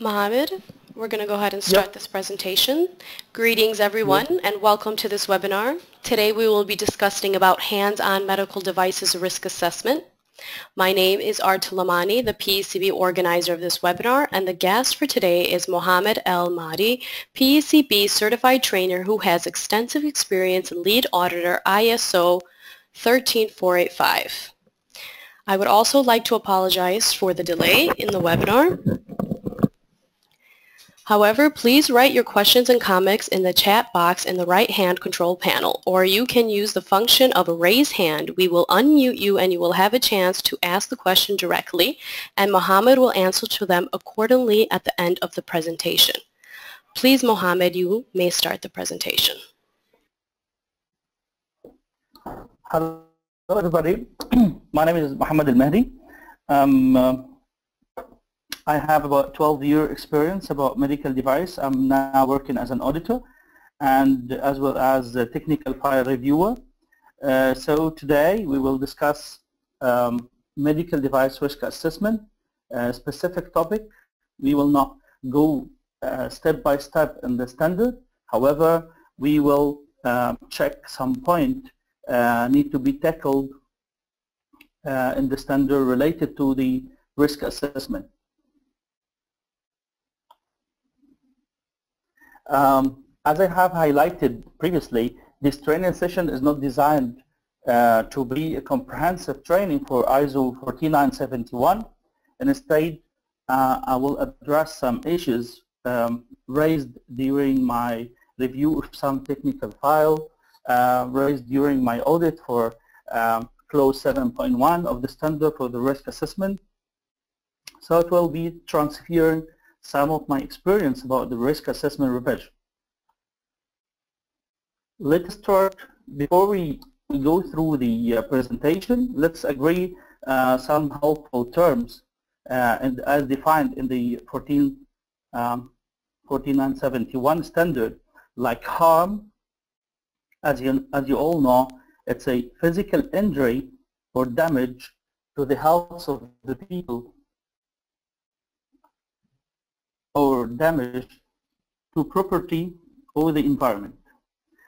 Mohammed, we're going to go ahead and start yep. this presentation. Greetings everyone yep. and welcome to this webinar. Today we will be discussing about hands-on medical devices risk assessment. My name is Arta Limani, the PECB organizer of this webinar, and the guest for today is Mohammed El Mahdy, PECB certified trainer who has extensive experience in lead auditor ISO 13485. I would also like to apologize for the delay in the webinar. However, please write your questions and comments in the chat box in the right-hand control panel, or you can use the function of a raise hand. We will unmute you and you will have a chance to ask the question directly, and Mohammed will answer to them accordingly at the end of the presentation. Please, Mohammed, you may start the presentation. Hello, everybody. My name is Mohammed Al-Mahdi. Uh, I have about 12 year experience about medical device. I'm now working as an auditor and as well as a technical file reviewer. Uh, so today we will discuss um, medical device risk assessment, a specific topic. We will not go uh, step by step in the standard. However, we will uh, check some point uh, need to be tackled uh, in the standard related to the risk assessment. Um, as I have highlighted previously, this training session is not designed uh, to be a comprehensive training for ISO 14971. Instead, uh, I will address some issues um, raised during my review of some technical file, uh, raised during my audit for um, clause 7.1 of the standard for the risk assessment. So it will be transferring some of my experience about the risk assessment revision. Let's start, before we, go through the uh, presentation, let's agree uh, some helpful terms uh, and as defined in the 14, um, 14971 standard, like harm, as you, as you all know, it's a physical injury or damage to the health of the people or damage to property or the environment.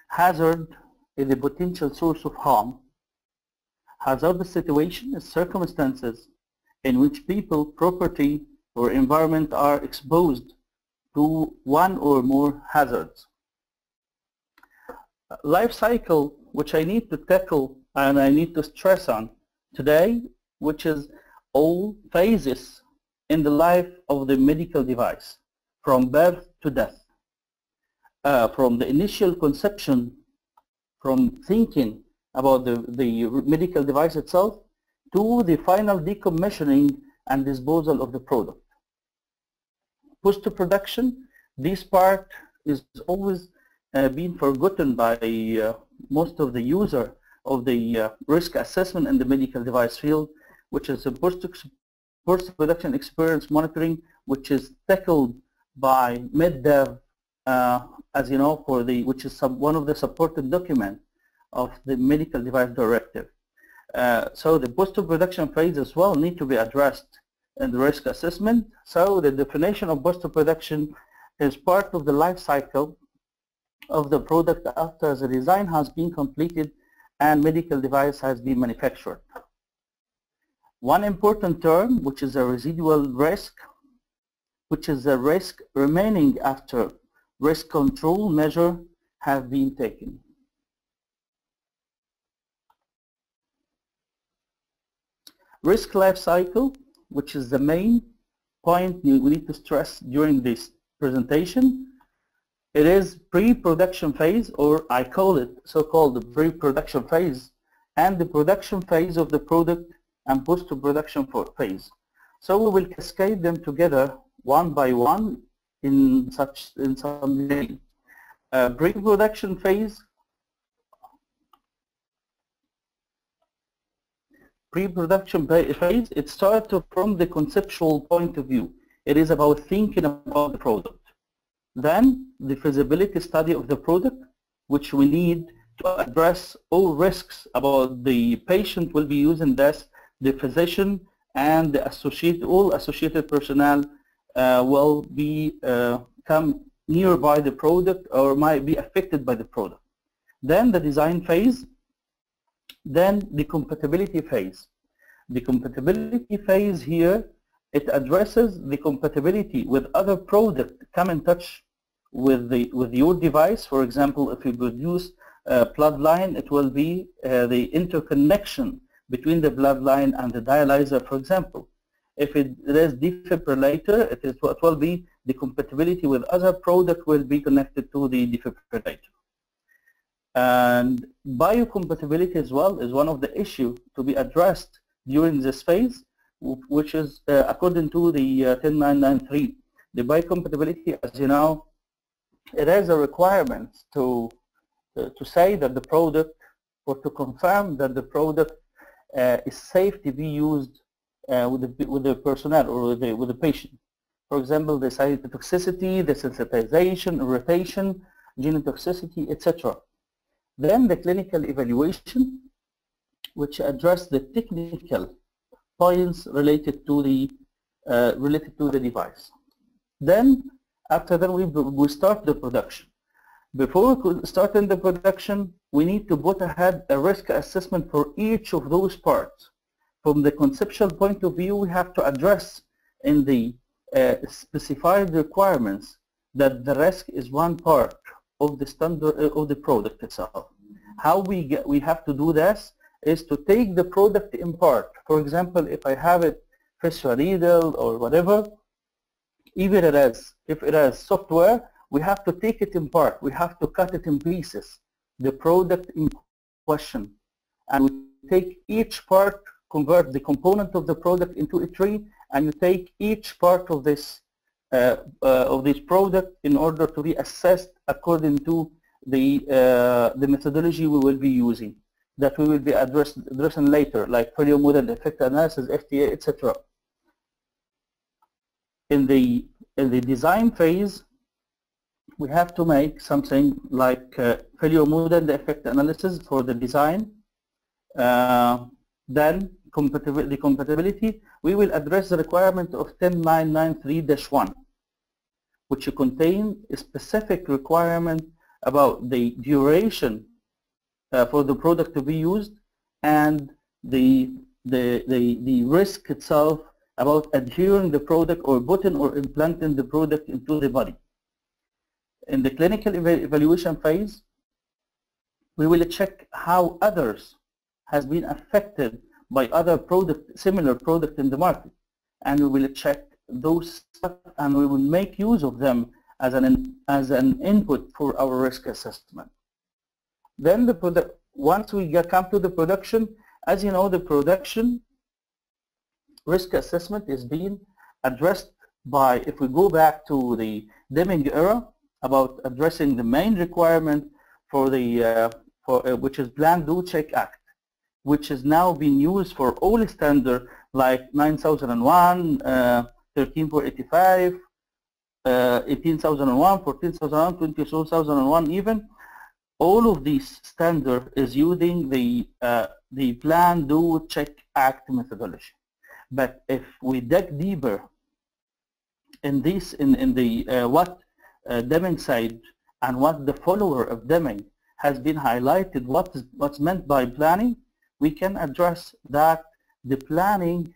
Hazard is a potential source of harm. Hazardous situation is circumstances in which people, property, or environment are exposed to one or more hazards. Life cycle, which I need to tackle and I need to stress on today, which is all phases in the life of the medical device from birth to death. Uh, from the initial conception, from thinking about the, the medical device itself to the final decommissioning and disposal of the product. Post-production, this part is always uh, been forgotten by uh, most of the user of the uh, risk assessment in the medical device field, which is a post-production experience monitoring, which is tackled by MedDev, uh, as you know, for the which is some, one of the supported documents of the medical device directive. Uh, so the post-production phase as well need to be addressed in the risk assessment. So the definition of post-production is part of the life cycle of the product after the design has been completed and medical device has been manufactured. One important term, which is a residual risk, which is a risk remaining after risk control measure have been taken. Risk life cycle, which is the main point we need to stress during this presentation. It is pre-production phase, or I call it so-called the pre-production phase, and the production phase of the product and post-production for phase. So we will cascade them together one by one in such in some way. Uh, pre-production phase pre-production phase, it starts from the conceptual point of view. It is about thinking about the product. Then the feasibility study of the product, which we need to address all risks about the patient will be using this, the physician and the associate, all associated personnel uh, will be uh, come nearby the product or might be affected by the product. Then the design phase, then the compatibility phase. The compatibility phase here, it addresses the compatibility with other products come in touch with the with your device. For example, if you produce a bloodline, it will be uh, the interconnection between the bloodline and the dialyzer, for example. If it is defibrillator, it, is, it will be the compatibility with other product will be connected to the defibrillator. And biocompatibility as well is one of the issues to be addressed during this phase, which is uh, according to the uh, 10993. The biocompatibility, as you know, it has a requirement to, uh, to say that the product, or to confirm that the product uh, is safe to be used uh, with, the, with the personnel or with the, with the patient. For example, the cytotoxicity, the sensitization, irritation, genotoxicity, etc. Then the clinical evaluation, which address the technical points related to the uh, related to the device. Then after that we, we start the production. Before we start in the production, we need to put ahead a risk assessment for each of those parts. From the conceptual point of view, we have to address in the uh, specified requirements that the risk is one part of the standard uh, of the product itself. How we get, we have to do this is to take the product in part. For example, if I have it fissure needle or whatever, even it is, if it is software, we have to take it in part. We have to cut it in pieces, the product in question. And we take each part, convert the component of the product into a tree, and you take each part of this uh, uh, of this product in order to be assessed according to the uh, the methodology we will be using that we will be addressed, addressing later, like failure model, effect analysis, FTA, etc. In the in the design phase, we have to make something like uh, failure model effect analysis for the design. Uh, then the compatibility, we will address the requirement of 10993-1, which contain a specific requirement about the duration uh, for the product to be used and the, the, the, the risk itself about adhering the product or putting or implanting the product into the body. In the clinical evaluation phase, we will check how others has been affected by other product, similar product in the market. And we will check those and we will make use of them as an, as an input for our risk assessment. Then the product, once we get, come to the production, as you know, the production risk assessment is being addressed by, if we go back to the Deming era, about addressing the main requirement for the, uh, for, uh, which is Plan, Do, Check, Act, which is now being used for all standard like 9001, uh, 13485, uh, 18001, 14001, 22001 even, all of these standard is using the uh, the plan, do, check, act methodology. But if we dig deeper in this, in, in the uh, what uh, Deming said and what the follower of Deming has been highlighted, what is, what's meant by planning, we can address that the planning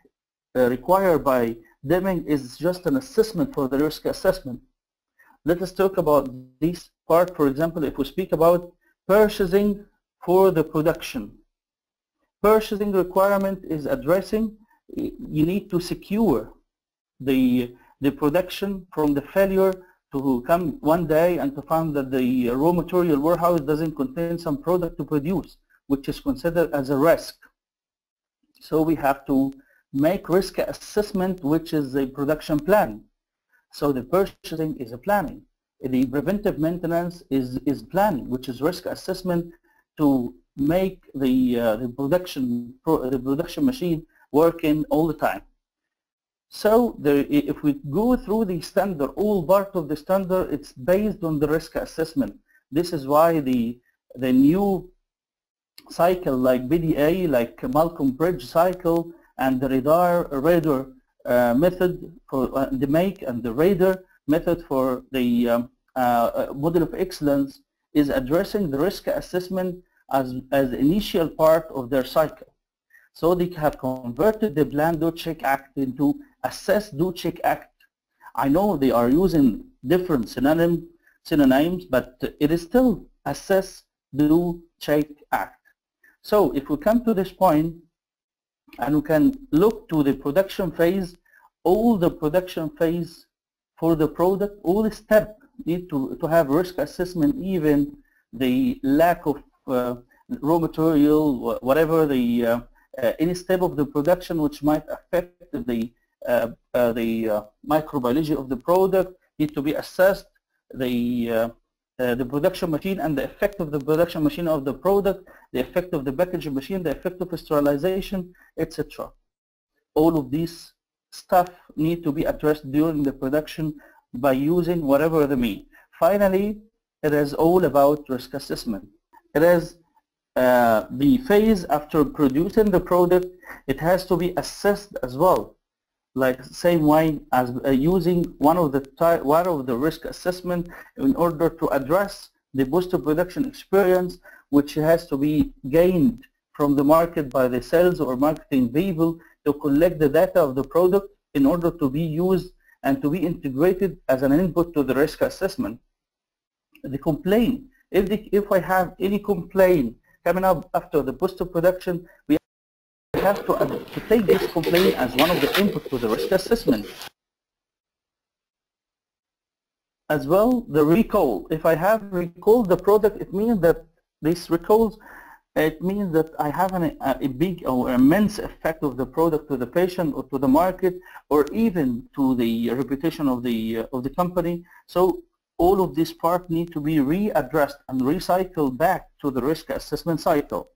uh, required by Deming is just an assessment for the risk assessment. Let us talk about this part, for example, if we speak about purchasing for the production. Purchasing requirement is addressing, you need to secure the, the production from the failure to come one day and to find that the raw material warehouse doesn't contain some product to produce, which is considered as a risk. So we have to make risk assessment, which is a production plan. So the purchasing is a planning. The preventive maintenance is, is planning, which is risk assessment to make the, uh, the, production, pro, the production machine working all the time. So there, if we go through the standard, all part of the standard, it's based on the risk assessment. This is why the, the new cycle like BDA, like Malcolm Baldrige cycle, and the radar, radar uh, method for uh, the make and the radar method for the um, uh, model of excellence is addressing the risk assessment as, as initial part of their cycle. So they have converted the plan do check act into assess do check act. I know they are using different synonym, synonyms, but it is still assess do check act. So if we come to this point and we can look to the production phase, all the production phase for the product, all the step need to, to have risk assessment, even the lack of uh, raw material, whatever the uh, uh, any step of the production which might affect the uh, uh, the uh, microbiology of the product need to be assessed. The the production machine and the effect of the production machine of the product, the effect of the packaging machine, the effect of sterilization, etc. All of these stuff need to be addressed during the production by using whatever the mean. Finally, it is all about risk assessment. It is uh, the phase after producing the product, it has to be assessed as well. Like same way as uh, using one of the one of the risk assessment in order to address the post-production experience, which has to be gained from the market by the sales or marketing people to collect the data of the product in order to be used and to be integrated as an input to the risk assessment. The complaint, if, the, if I have any complaint coming up after the post-production, we have to, to take this complaint as one of the input to the risk assessment. As well, the recall. If I have recalled the product, it means that this recalls, it means that I have an, a, a big or immense effect of the product to the patient or to the market or even to the reputation of the, of the company. So all of this part need to be readdressed and recycled back to the risk assessment cycle.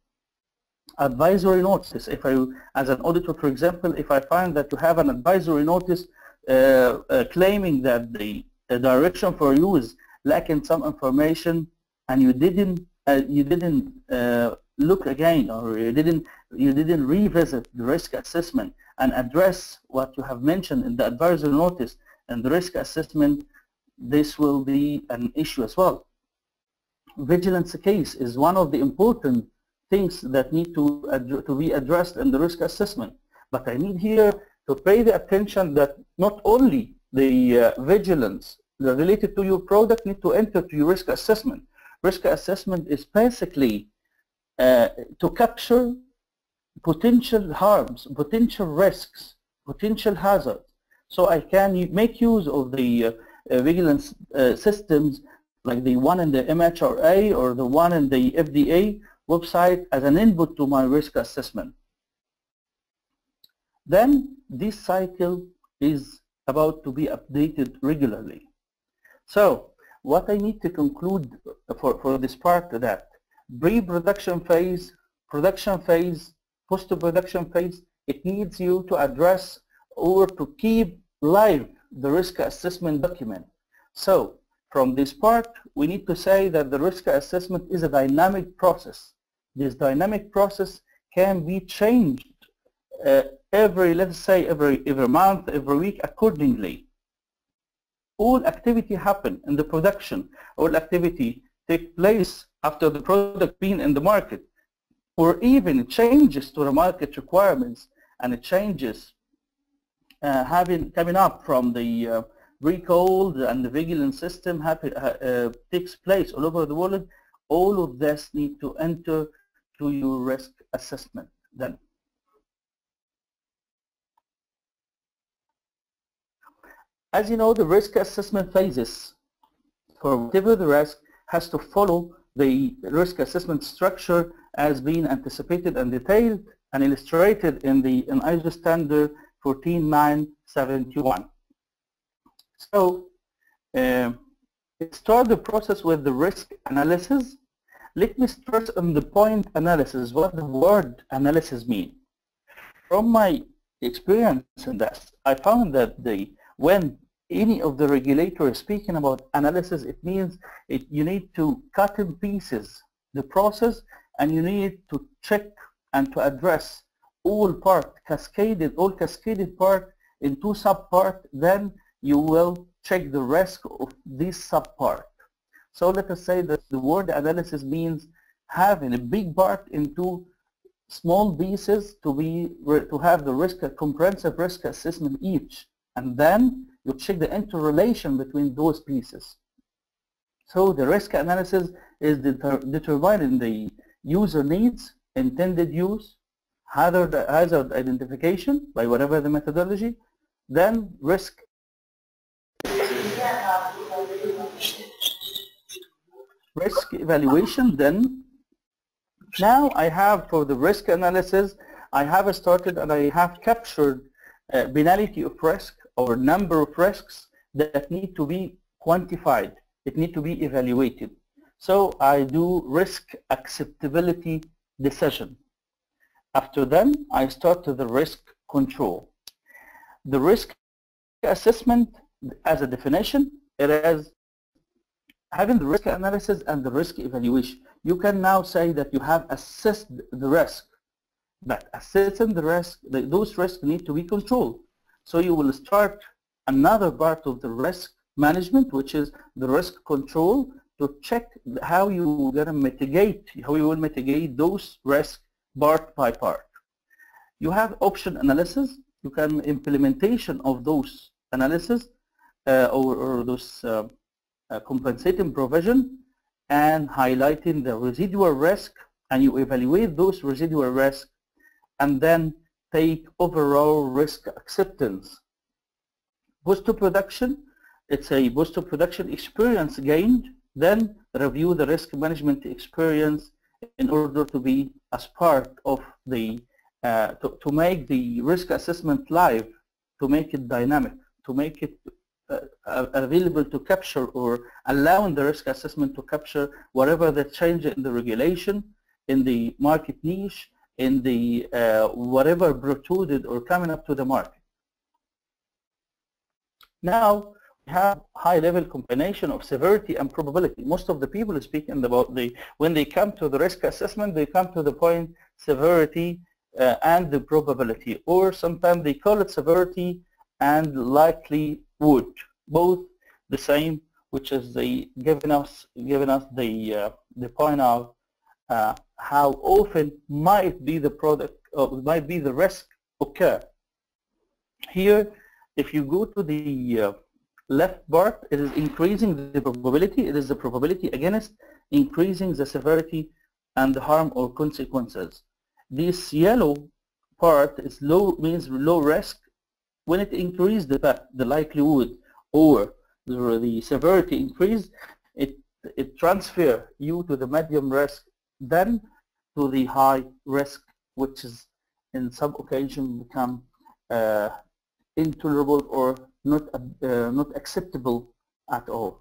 Advisory notice, if I, as an auditor, for example, if I find that you have an advisory notice uh, uh, claiming that the, the, direction for use lacking some information and you didn't, uh, you didn't uh, look again or you didn't, you didn't revisit the risk assessment and address what you have mentioned in the advisory notice and the risk assessment this will be an issue as well. Vigilance case is one of the important things that need to, to be addressed in the risk assessment. But I need here to pay the attention that not only the uh, vigilance related to your product need to enter to your risk assessment. Risk assessment is basically uh, to capture potential harms, potential risks, potential hazards. So I can make use of the uh, vigilance uh, systems like the one in the MHRA or the one in the FDA website as an input to my risk assessment. Then this cycle is about to be updated regularly. So what I need to conclude for, for this part that pre-production phase, production phase, post-production phase, it needs you to address or to keep live the risk assessment document. So from this part, we need to say that the risk assessment is a dynamic process. This dynamic process can be changed uh, every, let's say, every, every month, every week accordingly. All activity happen in the production. All activity take place after the product being in the market or even changes to the market requirements and changes having coming up from the uh, recall and the vigilance system happen, uh, takes place all over the world, all of this need to enter to your risk assessment then. As you know, the risk assessment phases for whatever the risk has to follow the risk assessment structure as being anticipated and detailed and illustrated in the in ISO standard 14971. So uh, start the process with the risk analysis. Let me stress on the point analysis, what the word analysis mean. From my experience in this, I found that the when any of the regulators speaking about analysis, it means it, you need to cut in pieces the process and you need to check and to address all part cascaded, all cascaded part into subpart, then you will check the risk of this subpart. So let us say that the word analysis means having a big part into small pieces to be to have the risk a comprehensive risk assessment each and then you check the interrelation between those pieces so the risk analysis is deter determining the user needs intended use hazard hazard identification by whatever the methodology then risk risk evaluation then now I have for the risk analysis, I have started and I have captured uh, banality of risk or number of risks that need to be quantified. It need to be evaluated. So I do risk acceptability decision. After then, I start the risk control. The risk assessment as a definition, it is having the risk analysis and the risk evaluation you can now say that you have assessed the risk. But assessing the risk, those risks need to be controlled. So you will start another part of the risk management, which is the risk control, to check how you are going to mitigate, how you will mitigate those risks part by part. You have option analysis. You can implementation of those analysis uh, or, or, those uh, uh, compensating provision and highlighting the residual risk and you evaluate those residual risk and then take overall risk acceptance. Boost to production, it's a boost to production experience gained, then review the risk management experience in order to be as part of the, uh, to, to make the risk assessment live, to make it dynamic, to make it uh, available to capture or allowing the risk assessment to capture whatever the change in the regulation, in the market niche, in the uh, whatever protruded or coming up to the market. Now, have high-level combination of severity and probability. Most of the people speaking about the, when they come to the risk assessment, they come to the point severity uh, and the probability, or sometimes they call it severity and likely would both the same which is the giving us giving us the uh, the point of uh, how often might be the product might be the risk occur here if you go to the uh, left part it is increasing the probability it is the probability against increasing the severity and the harm or consequences. This yellow part is low means low risk. When it increases the, the likelihood or the, severity increase, it, it transfer you to the medium risk then to the high risk, which is in some occasion become uh, intolerable or not, uh, not acceptable at all.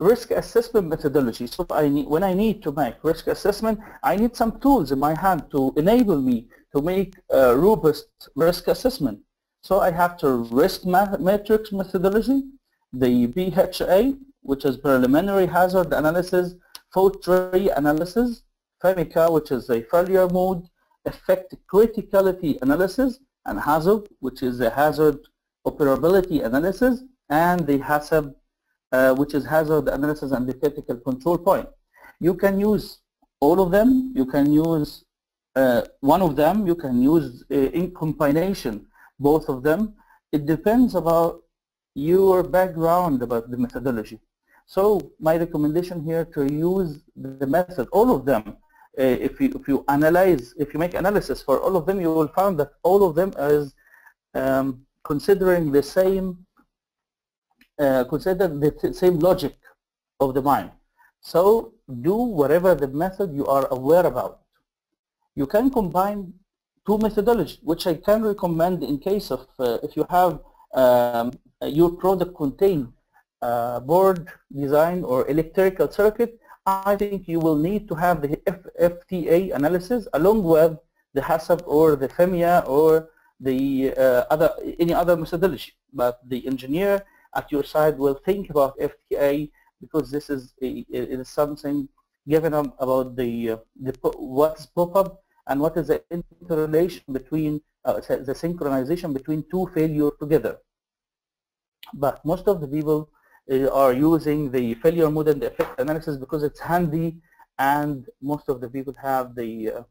Risk assessment methodology. So I need, when I need to make risk assessment, I need some tools in my hand to enable me to make a robust risk assessment. So I have to risk matrix methodology, the PHA, which is preliminary hazard analysis, fault tree analysis, FMECA, which is a failure mode, effect criticality analysis, and HAZOP, which is a hazard operability analysis, and the HACCP, uh, which is hazard analysis and the critical control point. You can use all of them. You can use uh, one of them you can use uh, in combination both of them it depends about your background about the methodology so my recommendation here to use the method all of them if you if you analyze if you make analysis for all of them you will find that all of them is um, considering the same uh, consider the same logic of the mind. So do whatever the method you are aware about. You can combine two methodologies, which I can recommend in case of uh, if you have um, your product contain uh, board design or electrical circuit, I think you will need to have the FTA analysis along with the HACCP or the FMEA or the uh, other any other methodology. But the engineer at your side will think about FTA because this is a, it is something given about the, uh, the what's pop-up and what is the interrelation between, uh, the synchronization between two failure together. But most of the people are using the failure mode and effect analysis because it's handy and most of the people have the uh,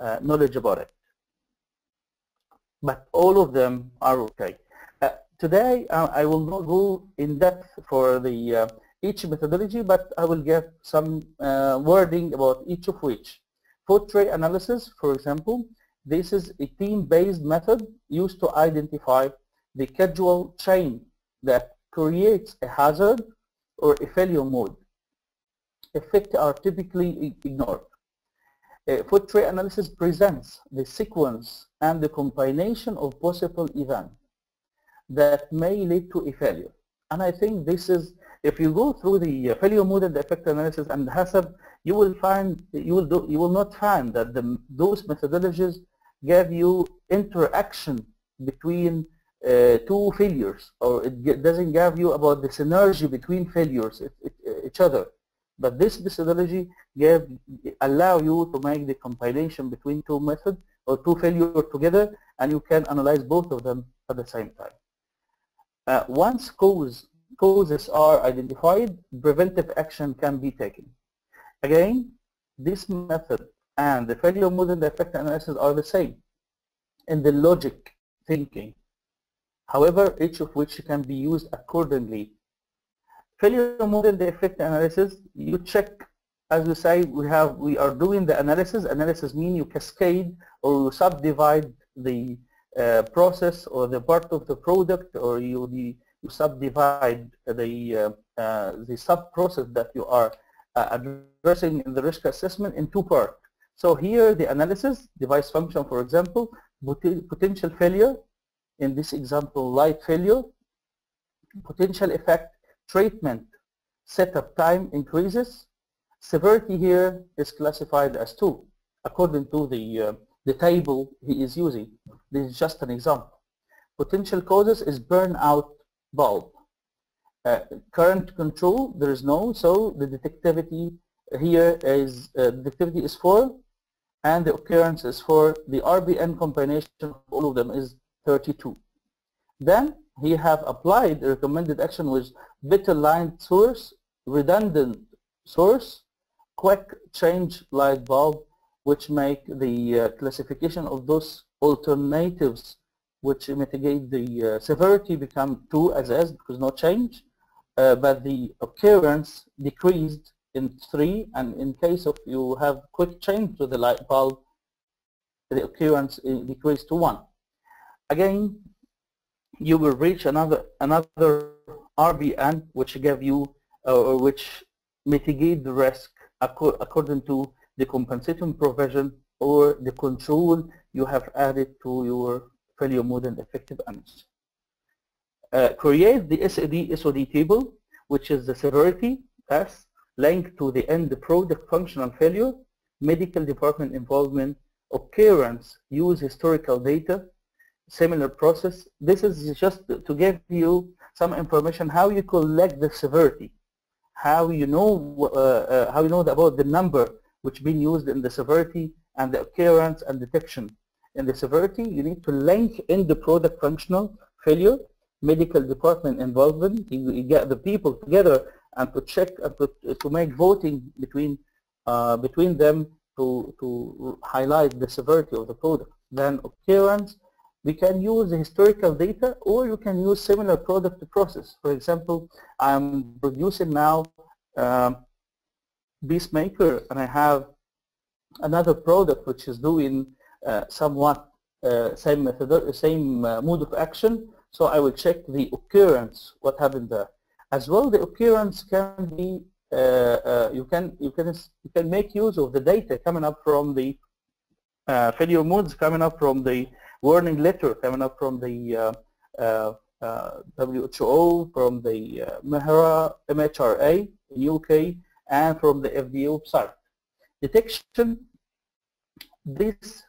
uh, knowledge about it. But all of them are okay. Uh, today uh, I will not go in depth for the uh, each methodology, but I will give some uh, wording about each of which. Fault tree analysis, for example, this is a team-based method used to identify the causal chain that creates a hazard or a failure mode. Effects are typically ignored. A food analysis presents the sequence and the combination of possible events that may lead to a failure. And I think this is, if you go through the uh, failure mode and effect analysis and hazard, you will find, you will, do, you will not find that the, those methodologies give you interaction between uh, two failures, or it doesn't give you about the synergy between failures, it, it, each other. But this methodology give, allow you to make the compilation between two methods or two failures together, and you can analyze both of them at the same time. Uh, once cause, causes are identified, preventive action can be taken. Again, this method and the failure mode and the effect analysis are the same in the logic thinking however, each of which can be used accordingly. Failure mode and the effect analysis, you check, as we say, we have, we are doing the analysis. Analysis means you cascade or you subdivide the uh, process or the part of the product or you, you subdivide the, uh, uh, the sub-process that you are uh, addressing in the risk assessment in two parts. So here the analysis, device function for example, potential failure, in this example light failure, potential effect treatment setup time increases. Severity here is classified as 2 according to the, uh, the table he is using. This is just an example. Potential causes is burnout bulb. Uh, current control, there is no, so the detectivity here is, uh, detectivity is 4 and the occurrence is 4. The RPN combination of all of them is 32. Then he have applied the recommended action with better line source, redundant source, quick change light bulb, which make the uh, classification of those alternatives which mitigate the uh, severity become 2 as is because no change, uh, but the occurrence decreased in 3 and in case of you have quick change to the light bulb, the occurrence uh, decreased to 1 again you will reach another another RPN which give you uh, which mitigate the risk according to the compensating provision or the control you have added to your failure mode and effective analysis. Uh, create the SAD SOD table which is the severity test linked to the end product functional failure, medical department involvement, occurrence, use historical data, similar process. This is just to give you some information how you collect the severity, how you know uh, uh, how you know about the number which being used in the severity and the occurrence and detection. In the severity, you need to link in the product functional failure, medical department involvement. You, you get the people together and to check and to, to make voting between uh, between them to to highlight the severity of the product. Then occurrence we can use historical data or you can use similar product process. For example, I'm producing now um, pacemaker and I have another product which is doing uh, somewhat uh, same method, same uh, mode of action. So I will check the occurrence, what happened there. As well, the occurrence can be uh, uh, you can you can you can make use of the data coming up from the uh, failure modes coming up from the warning letter coming up from the uh, uh, uh, WHO, from the MHRA, MHRA in UK, and from the FDA website. Detection, this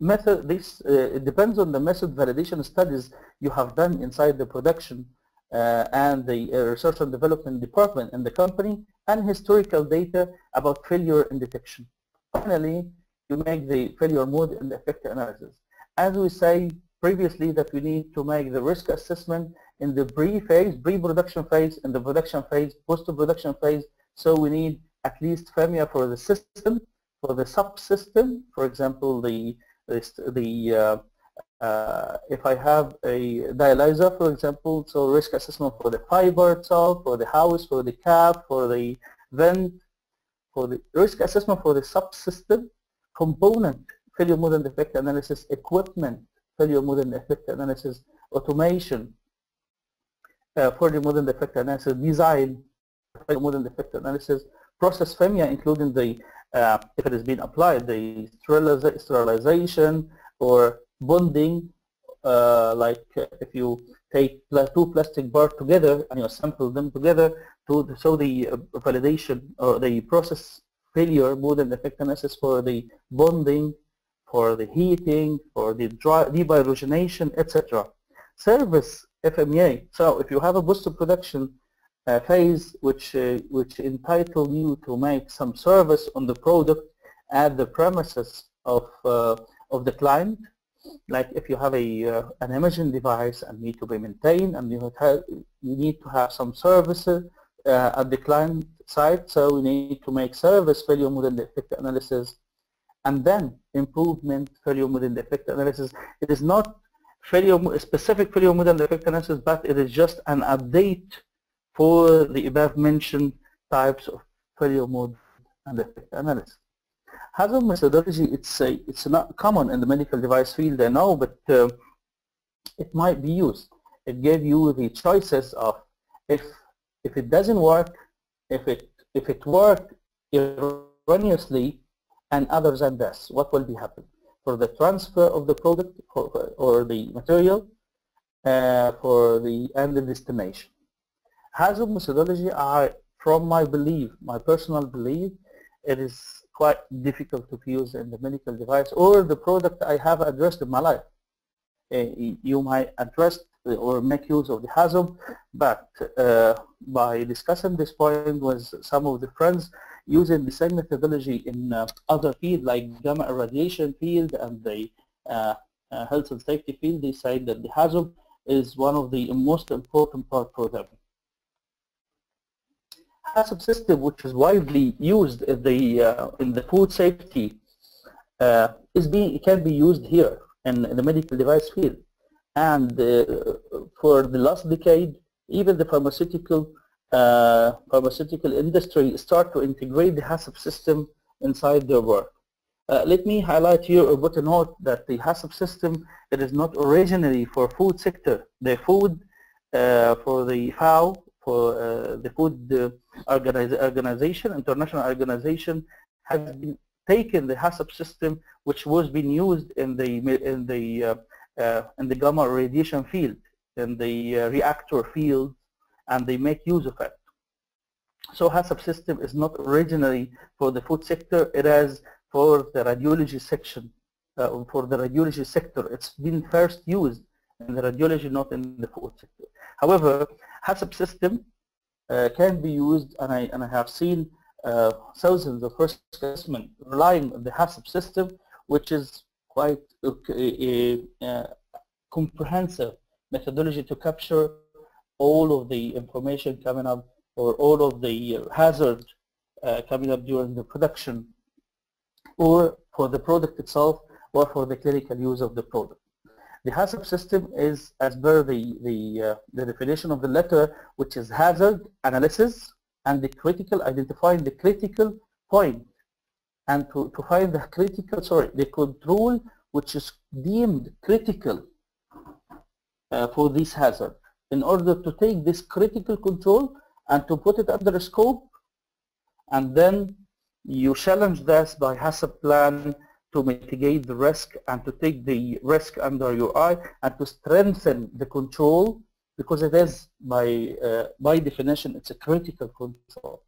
method, this uh, depends on the method validation studies you have done inside the production uh, and the uh, research and development department in the company and historical data about failure in detection. Finally, you make the failure mode and effect analysis. As we say previously that we need to make the risk assessment in the pre-phase, pre-production phase, in the production phase, post-production phase. So we need at least FMEA for the system, for the subsystem, for example, the, the, the uh, uh, if I have a dialyzer, for example, so risk assessment for the fiber itself, for the house, for the cap, for the vent, for the risk assessment for the subsystem, component, failure mode and defect analysis, equipment, failure mode and defect analysis, automation, uh, failure mode and defect analysis, design, failure mode and defect analysis, process FMEA, including the, uh, if it has been applied, the sterilization or bonding, uh, like uh, if you take two plastic bars together and you sample them together to show the uh, validation or the process failure mode and defect analysis for the bonding, for the heating, for the dry, dehydrogenation, etc. Service FMEA. So if you have a booster production uh, phase which uh, which entitle you to make some service on the product at the premises of uh, of the client, like if you have a uh, an imaging device and need to be maintained and you have you need to have some services uh, at the client side so we need to make service failure mode and defect analysis and then improvement failure mode and effect analysis it is not failure specific failure mode and effect analysis but it is just an update for the above mentioned types of failure mode and defect analysis Hazard methodology, it's a, it's not common in the medical device field, I know, but uh, it might be used. It gave you the choices of if if it doesn't work, if it if it worked erroneously and other than this, what will be happen for the transfer of the product or, the material uh, for the end destination. Hazard methodology, I, from my belief, my personal belief, it is quite difficult to use in the medical device or the product I have addressed in my life. Uh, you might address or make use of the HAZOP, but uh, by discussing this point with some of the friends using the same methodology in uh, other fields like gamma irradiation field and the uh, uh, health and safety field, they say that the hazard is one of the most important part for them. HACCP system, which is widely used in the uh, in the food safety, uh, is being can be used here in, in the medical device field, and uh, for the last decade, even the pharmaceutical uh, pharmaceutical industry start to integrate the HACCP system inside their work. Uh, let me highlight here or put a note that the HACCP system it is not originally for food sector. The food uh, for the FAO for uh, the Food Organization, International Organization, has been taken the HACCP system, which was being used in the in the uh, uh, in the gamma radiation field, in the reactor field, and they make use of it. So HACCP system is not originally for the food sector, it is for the radiology section, uh, for the radiology sector. It's been first used in the radiology, not in the food sector. However, HACCP system uh, can be used, and I, and I have seen uh, thousands of risk assessment relying on the HACCP system, which is quite a, a comprehensive methodology to capture all of the information coming up or all of the hazard uh, coming up during the production or for the product itself or for the clinical use of the product. The hazard system is as per the, the, uh, the definition of the letter, which is hazard analysis and the critical, identifying the critical point and to, to find the critical, sorry, the control which is deemed critical uh, for this hazard. In order to take this critical control and to put it under scope, and then you challenge this by HACCP plan to mitigate the risk and to take the risk under your eye and to strengthen the control because it is by uh, by definition it's a critical control.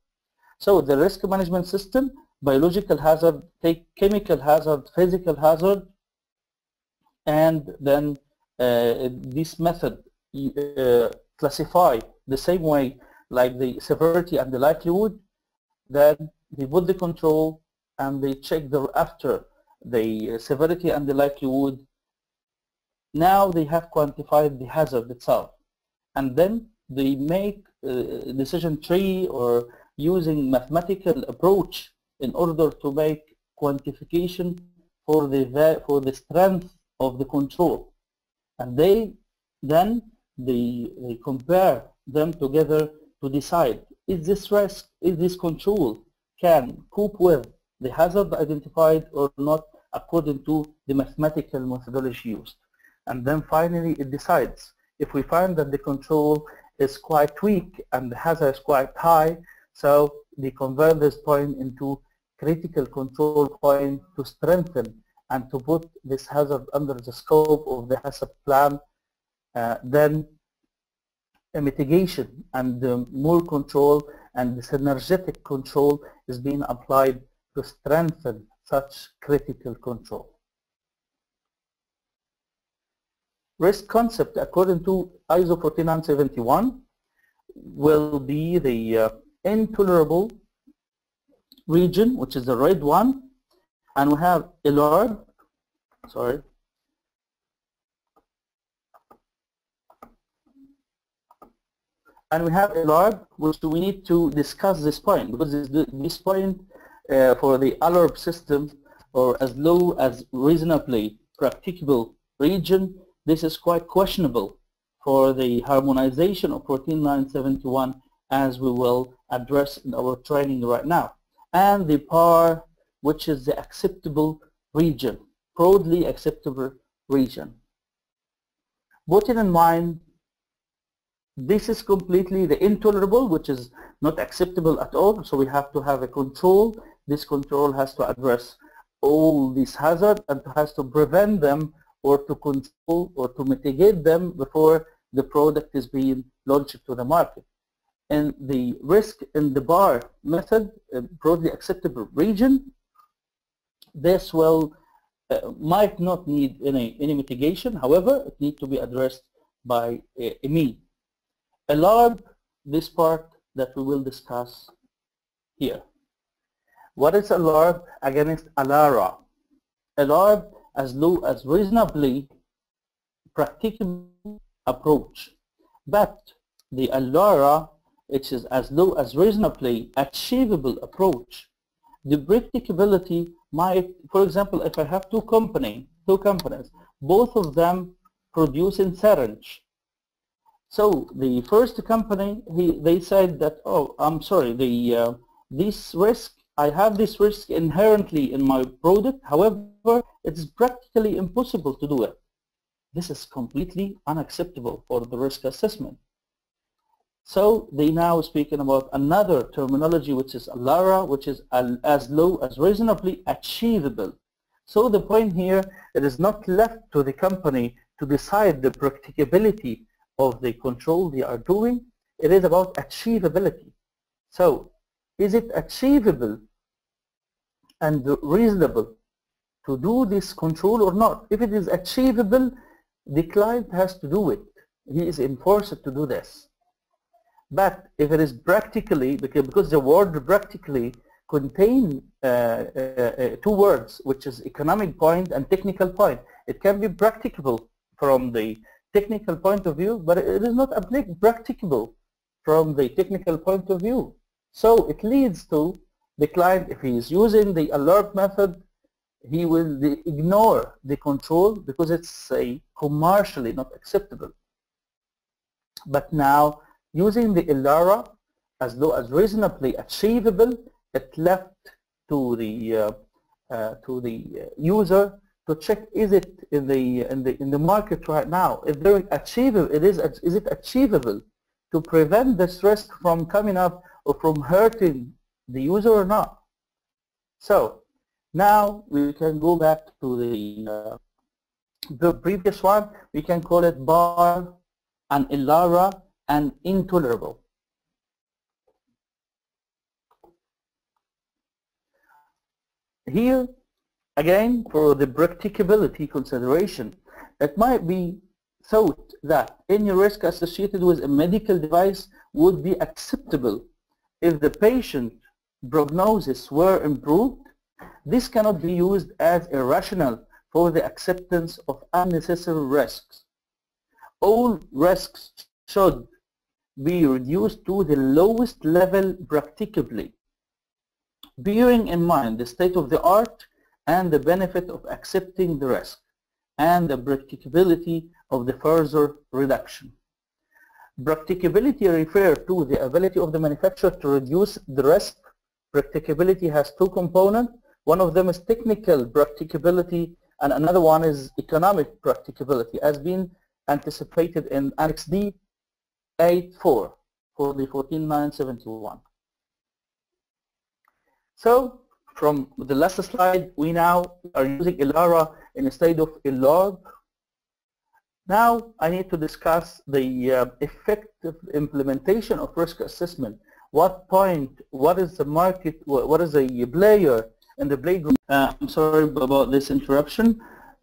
So the risk management system, biological hazard, take chemical hazard, physical hazard, and then uh, this method uh, classify the same way like the severity and the likelihood, then they put the control and they check the after the severity and the likelihood. Now they have quantified the hazard itself. And then they make a decision tree or using mathematical approach in order to make quantification for the, for the strength of the control. And they then they, they compare them together to decide is this risk, is this control can cope with the hazard identified or not according to the mathematical methodology used. And then finally it decides. If we find that the control is quite weak and the hazard is quite high, so they convert this point into critical control point to strengthen and to put this hazard under the scope of the hazard plan, then a mitigation and uh, more control and synergetic control is being applied to strengthen such critical control. Risk concept according to ISO 14971 will be the uh, intolerable region, which is the red one, and we have ALARP, sorry, and we have ALARP, which we need to discuss this point, because this, point uh, for the ALARP system, or as low as reasonably practicable region, this is quite questionable for the harmonization of 14971 as we will address in our training right now. And the PAR, which is the acceptable region, broadly acceptable region. Putting in mind, this is completely the intolerable, which is not acceptable at all, so we have to have a control. This control has to address all these hazards and has to prevent them or to control or to mitigate them before the product is being launched to the market. And the risk in the bar method, broadly acceptable region, this will uh, might not need any, any mitigation. However, it needs to be addressed by uh, me. ALARP, this part that we will discuss here. What is ALARP against ALARA? ALARP as low as reasonably practicable approach. But the ALARA, which is as low as reasonably achievable approach, the practicability might, for example, if I have two company, two companies, both of them producing syringe. So the first company, he, they said that, oh, I'm sorry, the uh, this risk I have this risk inherently in my product. However, it is practically impossible to do it. This is completely unacceptable for the risk assessment. So they now speaking about another terminology which is ALARA, which is as low as reasonably achievable. So the point here, it is not left to the company to decide the practicability of the control they are doing. It is about achievability. So is it achievable and reasonable to do this control or not. If it is achievable, the client has to do it. He is enforced to do this. But if it is practically, because, the word practically contain uh, uh, uh, two words, which is economic point and technical point. It can be practicable from the technical point of view, but it is not practicable from the technical point of view. So it leads to the client, if he is using the alert method, he will ignore the control because it's a commercially not acceptable. But now, using the ALARA as low as reasonably achievable, it left to the uh, uh, to the user to check is it in the in the in the market right now. If they're achievable, it is is it achievable to prevent this risk from coming up or from hurting the user or not. So now we can go back to the uh, the previous one. We can call it bar and ALARA and intolerable. Here, again, for the practicability consideration, it might be thought that any risk associated with a medical device would be acceptable if the patient prognosis were improved. This cannot be used as a rationale for the acceptance of unnecessary risks. All risks should be reduced to the lowest level practicably, bearing in mind the state of the art and the benefit of accepting the risk and the practicability of the further reduction. Practicability refers to the ability of the manufacturer to reduce the risk. Practicability has two components. One of them is technical practicability and another one is economic practicability as been anticipated in Annex D 8.4 for the 14971. So from the last slide, we now are using ALARA instead of ELOG. Now I need to discuss the uh, effective implementation of risk assessment. What point, what is the market, what is the player in the playground? Uh, I'm sorry about this interruption.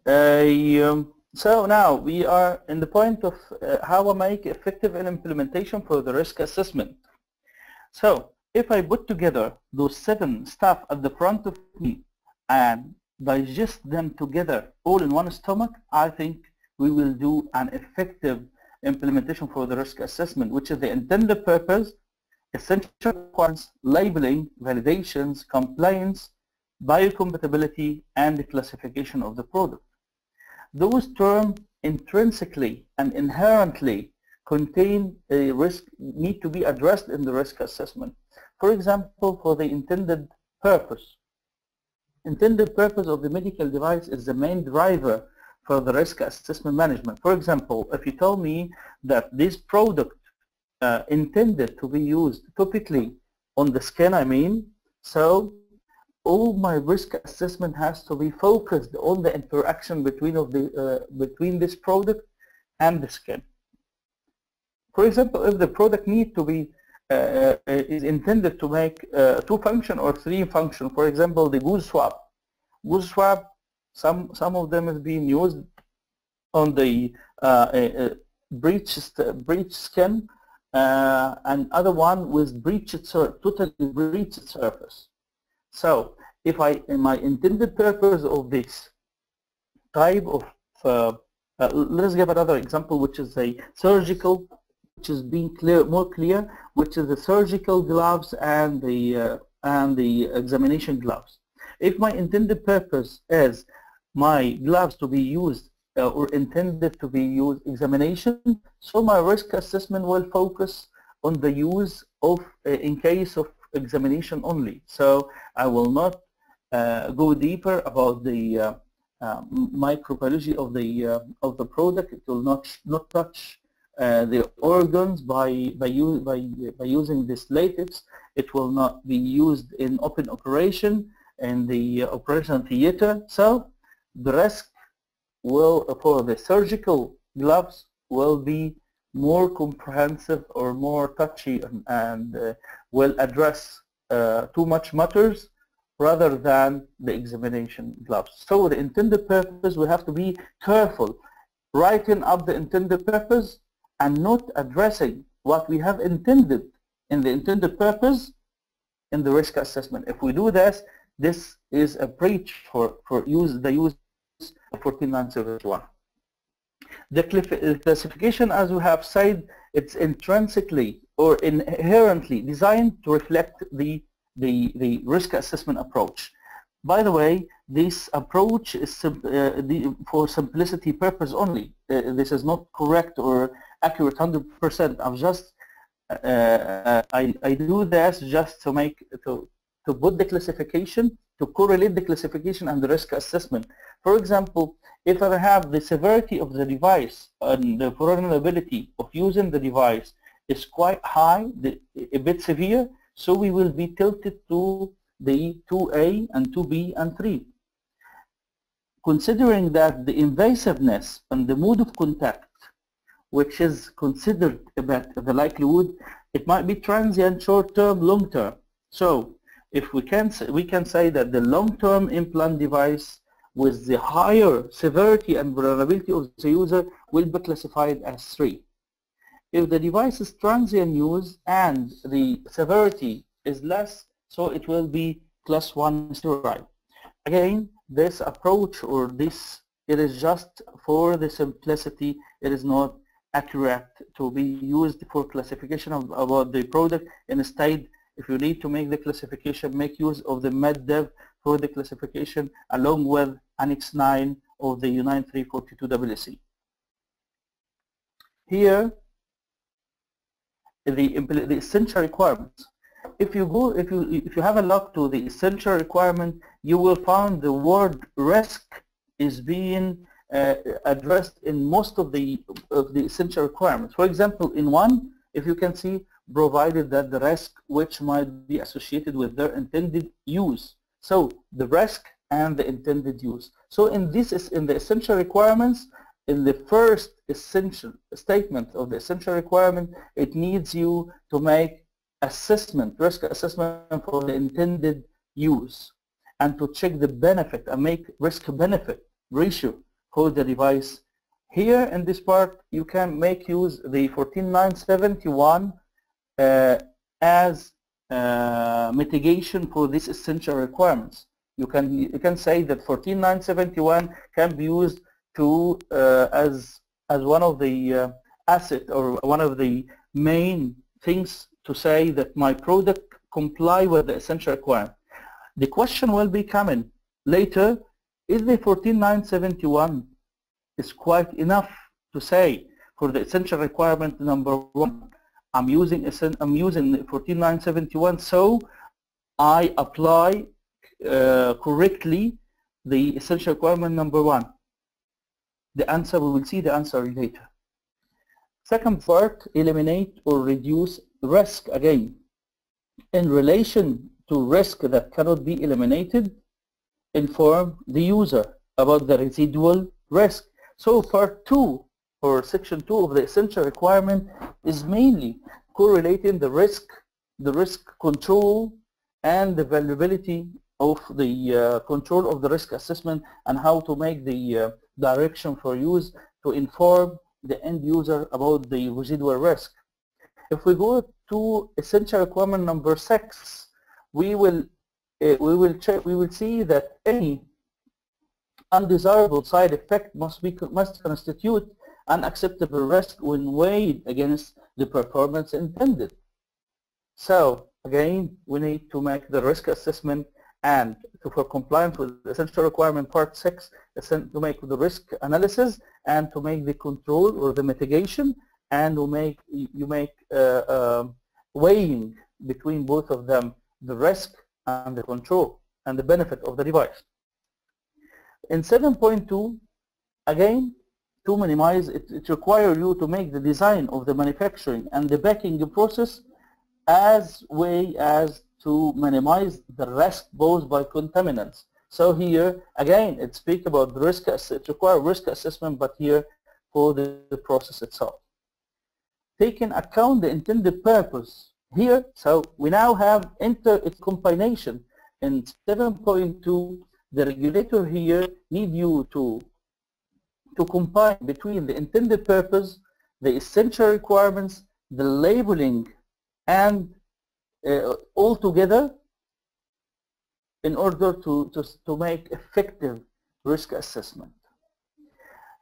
Um, so now we are in the point of uh, how I make effective implementation for the risk assessment. So if I put together those seven stuff at the front of me and digest them together all in one stomach, I think we will do an effective implementation for the risk assessment, which is the intended purpose, essential requirements, labeling, validations, compliance, biocompatibility, and the classification of the product. Those terms intrinsically and inherently contain a risk, need to be addressed in the risk assessment. For example, for the intended purpose. Intended purpose of the medical device is the main driver for the risk assessment management. For example, if you tell me that this product uh, intended to be used topically on the skin, I mean, so all my risk assessment has to be focused on the interaction between of the uh, between this product and the skin. For example, if the product need to be is intended to make uh, two function or three function, for example, the gauze swab. Gauze swab, some some of them is being used on the uh, breached breached skin, uh, and other one with breached totally breached surface. So if I, in my intended purpose of this type of, uh, uh, let's give another example, which is a surgical, which is being clear, more clear, which is the surgical gloves and the uh, and the examination gloves. If my intended purpose is my gloves to be used uh, or intended to be used examination, so my risk assessment will focus on the use of uh, in case of examination only. So I will not uh, go deeper about the uh, uh, microbiology of the of the product. It will not not touch uh, the organs by by, by by using this latex. It will not be used in open operation in the operation theater. So the risk will for the surgical gloves will be more comprehensive or more touchy and, and uh, will address uh, too much matters rather than the examination gloves. So the intended purpose, we have to be careful writing up the intended purpose and not addressing what we have intended in the intended purpose in the risk assessment. If we do this, this is a breach for, for use the use of 14971. The classification, as we have said, it's intrinsically or inherently designed to reflect the, the, the risk assessment approach. By the way, this approach is uh, the, for simplicity purpose only. Uh, this is not correct or accurate 100%. I'm just, uh, uh, I, I do this just to make, to, to put the classification, to correlate the classification and the risk assessment. For example, if I have the severity of the device and the vulnerability of using the device is quite high, the, a bit severe, so we will be tilted to the 2A and 2B and 3. Considering that the invasiveness and the mode of contact, which is considered about the likelihood, it might be transient, short-term, long-term. So if we can, we can say that the long-term implant device with the higher severity and vulnerability of the user will be classified as 3. If the device is transient use and the severity is less, so it will be class 1 steroid. again, this approach or this, it is just for the simplicity. It is not accurate to be used for classification of, about the product. Instead, if you need to make the classification, make use of the MedDev for the classification along with Annex 9 of the U9342 WC. Here, the, the essential requirements. If you go, if you if you have a look to the essential requirement, you will find the word risk is being uh, addressed in most of the of the essential requirements. For example, in one, if you can see, provided that the risk which might be associated with their intended use. So the risk and the intended use. So in this is in the essential requirements, in the first essential statement of the essential requirement, it needs you to make assessment, risk assessment for the intended use and to check the benefit and make risk benefit ratio for the device. Here in this part, you can make use the 14971 uh, as uh, mitigation for these essential requirements. You can you can say that 14971 can be used to uh, as as one of the uh, asset or one of the main things to say that my product comply with the essential requirement. The question will be coming later, is the 14971 is quite enough to say for the essential requirement number one, I'm using I'm using 14971 so I apply uh, correctly the essential requirement number one. The answer, we will see the answer later. Second part, eliminate or reduce risk again. In relation to risk that cannot be eliminated, inform the user about the residual risk. So part 2 or section 2 of the essential requirement is mainly correlating the risk, the risk control and the vulnerability of the uh, control of the risk assessment and how to make the uh, direction for use to inform the end user about the residual risk. If we go to essential requirement number six, we will we will check we will see that any undesirable side effect must be must constitute unacceptable risk when weighed against the performance intended. So again, we need to make the risk assessment and to, for compliance with essential requirement part 6 to make the risk analysis and to make the control or the mitigation and to make you make uh, uh, weighing between both of them the risk and the control and the benefit of the device. In 7.2 again to minimize it, it requires you to make the design of the manufacturing and the packing process as way as to minimize the risk posed by contaminants. So here, again, it speaks about the risk, it requires risk assessment, but here for the, the process itself. Taking account the intended purpose here, so we now have enter its combination in 7.2, the regulator here need you to, to combine between the intended purpose, the essential requirements, the labeling, and uh, all together in order to, to, to make effective risk assessment.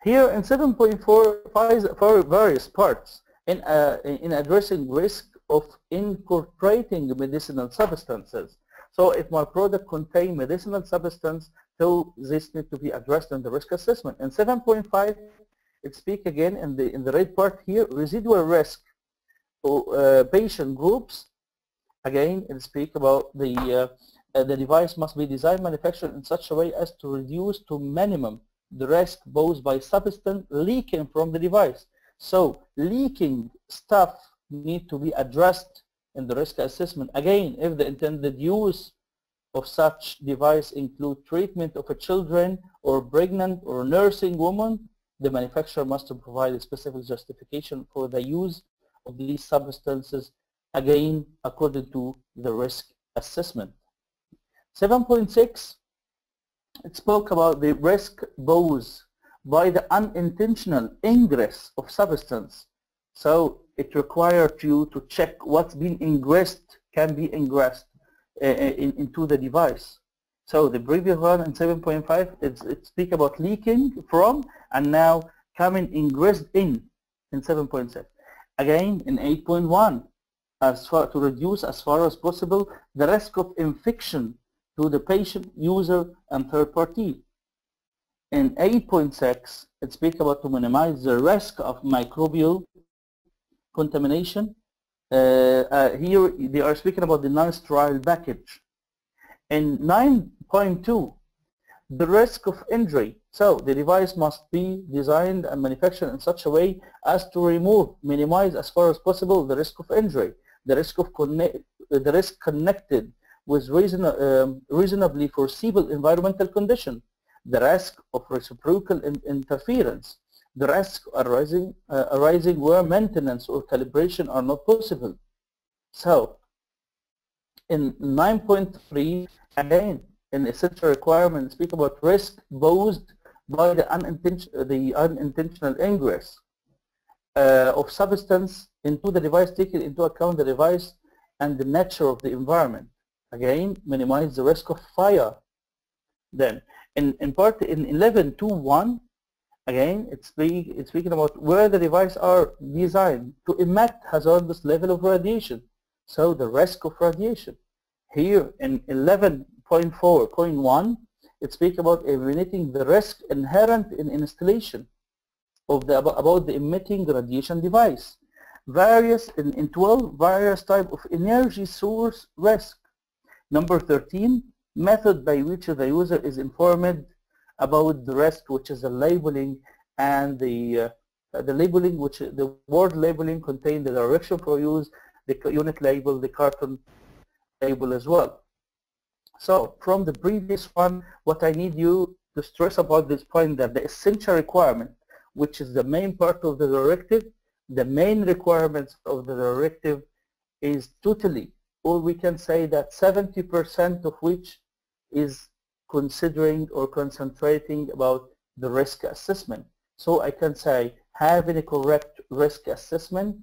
Here in 7.4 various parts in, uh, in addressing risk of incorporating medicinal substances. So if my product contain medicinal substance, so this need to be addressed in the risk assessment. In 7.5, it speak again in the in the red part here, residual risk uh, patient groups Again, it speak about the, uh, the device must be designed manufactured in such a way as to reduce to minimum the risk posed by substance leaking from the device. So leaking stuff need to be addressed in the risk assessment. Again, if the intended use of such device include treatment of a children or pregnant or nursing woman, the manufacturer must provide a specific justification for the use of these substances again according to the risk assessment. 7.6 it spoke about the risk posed by the unintentional ingress of substance. So it required you to check what's been ingressed can be ingressed uh, in, into the device. So the previous one in 7.5, it's, it speak about leaking from and now coming ingressed in in 7.6. Again, in 8.1, as far to reduce as far as possible the risk of infection to the patient, user, and third party. In 8.6, it speaks about to minimize the risk of microbial contamination. Uh, uh, here they are speaking about the non-sterile package. In 9.2, the risk of injury. So the device must be designed and manufactured in such a way as to remove, minimize as far as possible the risk of injury, the risk of the risk connected with reason, um, reasonably foreseeable environmental condition, the risk of reciprocal in interference, the risk arising, uh, arising where maintenance or calibration are not possible. So in 9.3, again, in essential requirements, speak about risk posed by the, unintention, the unintentional ingress uh, of substance into the device, taking into account the device and the nature of the environment. Again, minimize the risk of fire. Then, in, in part in 11.2.1, again, it's, speak, it's speaking about where the device are designed to emit hazardous level of radiation. So the risk of radiation. Here in 11.4.1, it speaks about eliminating the risk inherent in installation of the about the emitting radiation device. Various in, in 12 various type of energy source risk. Number 13, method by which the user is informed about the rest, which is the labeling and the uh, the labeling, which the word labeling contain the direction for use, the unit label, the carton label as well. So from the previous one, what I need you to stress about this point that the essential requirement, which is the main part of the directive, the main requirements of the directive is totally, or we can say that 70% of which is considering or concentrating about the risk assessment. So I can say having a correct risk assessment,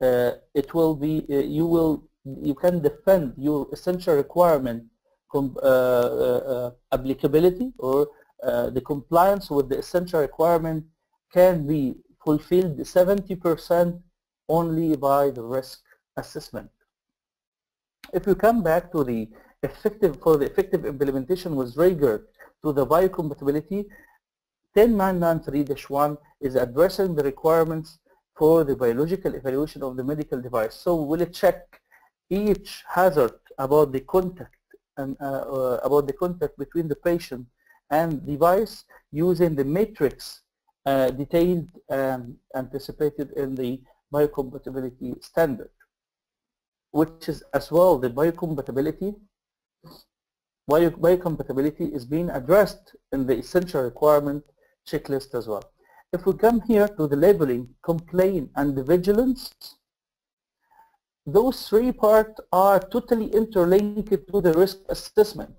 uh, it will be, uh, you will, you can defend your essential requirement com, uh, uh, applicability or uh, the compliance with the essential requirement can be fulfilled 70% only by the risk assessment. If you come back to the effective, for the effective implementation with regard to the biocompatibility, 10993-1 is addressing the requirements for the biological evaluation of the medical device. So we'll check each hazard about the contact and uh, uh, about the contact between the patient and device using the matrix uh, detailed and anticipated in the biocompatibility standard, which is as well the biocompatibility bio biocompatibility is being addressed in the essential requirement checklist as well. If we come here to the labeling, complaint, and the vigilance, those three parts are totally interlinked to the risk assessment.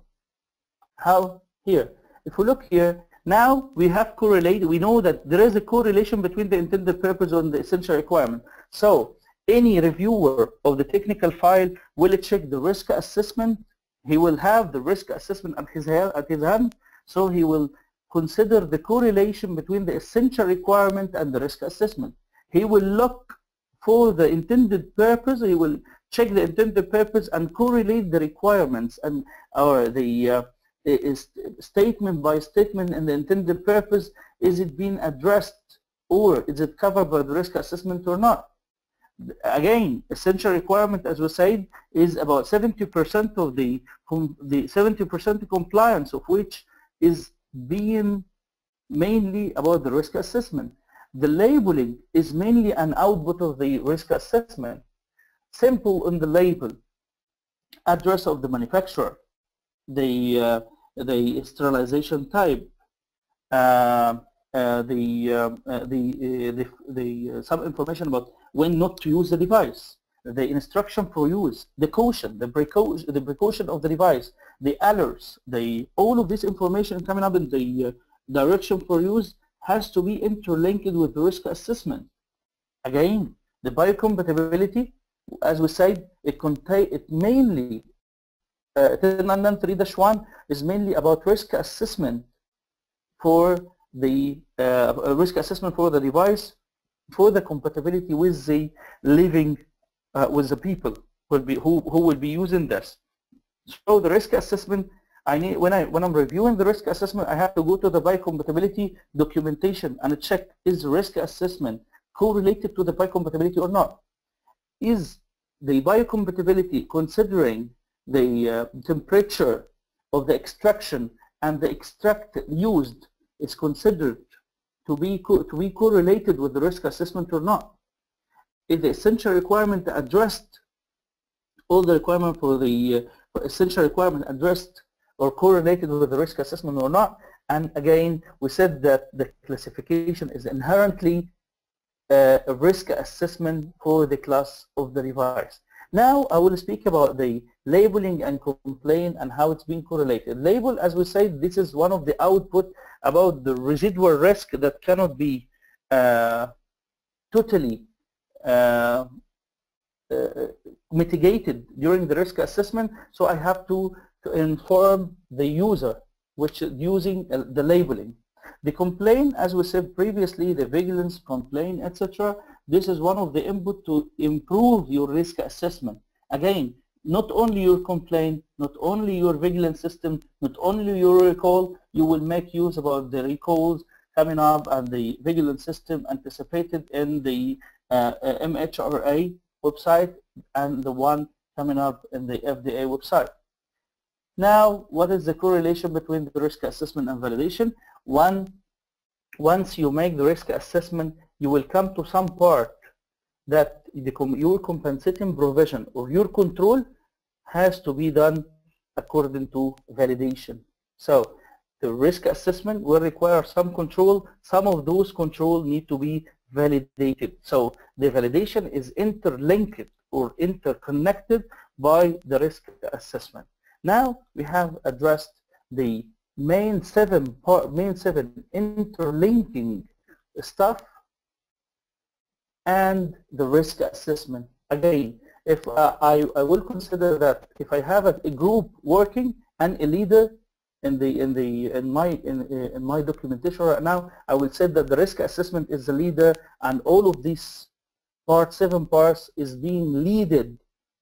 How? Here. If we look here, now we have correlated, we know that there is a correlation between the intended purpose and the essential requirement. So any reviewer of the technical file will check the risk assessment. He will have the risk assessment at his, at his hand, so he will consider the correlation between the essential requirement and the risk assessment. He will look for the intended purpose, he will check the intended purpose and correlate the requirements and or the uh, is statement by statement and the intended purpose, is it being addressed or is it covered by the risk assessment or not? Again, essential requirement, as we said, is about 70% of the the 70% compliance of which is being mainly about the risk assessment. The labeling is mainly an output of the risk assessment. Simple in the label, address of the manufacturer, the, uh, the sterilization type, uh, uh, the, uh, uh, the, uh, the, the some information about when not to use the device, the instruction for use, the caution, the precaution, the precaution of the device, the alerts, the all of this information coming up in the direction for use has to be interlinked with risk assessment. Again, the biocompatibility, as we said, it contain it mainly uh, 10993-1 is mainly about risk assessment for the uh, risk assessment for the device for the compatibility with the living uh, with the people will be who who will be using this. So the risk assessment I need when I when I'm reviewing the risk assessment I have to go to the biocompatibility documentation and check is the risk assessment correlated to the biocompatibility or not. Is the biocompatibility considering the uh, temperature of the extraction and the extract used is considered to be to be correlated with the risk assessment or not. Is the essential requirement addressed all the requirement for the uh, essential requirement addressed or correlated with the risk assessment or not? And again, we said that the classification is inherently uh, a risk assessment for the class of the device. Now I will speak about the labeling and complaint and how it's being correlated. Label, as we said, this is one of the output about the residual risk that cannot be uh, totally uh, uh, mitigated during the risk assessment. So I have to, to inform the user, which is using uh, the labeling. The complaint, as we said previously, the vigilance complaint, etc. This is one of the input to improve your risk assessment. Again, not only your complaint, not only your vigilance system, not only your recall, you will make use about the recalls coming up and the vigilance system anticipated in the uh, uh MHRA website and the one coming up in the FDA website. Now, what is the correlation between the risk assessment and validation? One, once you make the risk assessment, you will come to some part that the, your compensating provision or your control has to be done according to validation. So the risk assessment will require some control. Some of those control need to be validated. So the validation is interlinked or interconnected by the risk assessment. Now we have addressed the main seven part, main seven interlinking stuff and the risk assessment. Again, if uh, I, I will consider that if I have a, a, group working and a leader in the in the in my in, in my documentation right now, I will say that the risk assessment is the leader and all of these part seven parts is being leaded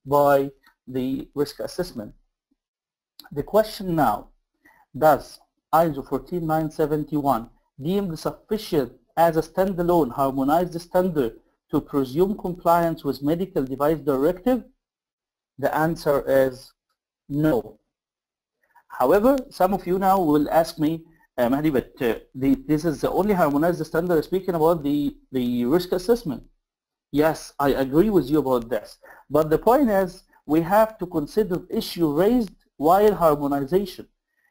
by the risk assessment. The question now, does ISO 14971 deemed sufficient as a standalone harmonized standard to presume compliance with medical device directive? The answer is no. However, some of you now will ask me, uh, Mahdy, but uh, the, this is the only harmonized standard speaking about the, the risk assessment. Yes, I agree with you about this. But the point is, we have to consider issue raised while harmonization.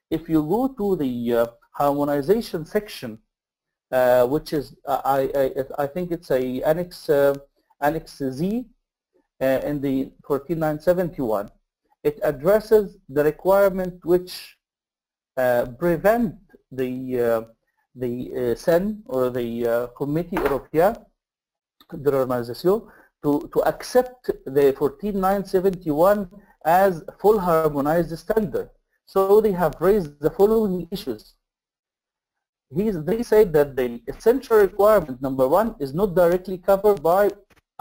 If you go to the uh, harmonization section uh, which is I, I, I think it's a annex uh, annex Z uh, in the 14971 it addresses the requirement which uh, prevent the the CEN or the Committee Européen de l'Harmonisation to, to accept the 14971 as full harmonized standard. So they have raised the following issues they say that the essential requirement number one is not directly covered by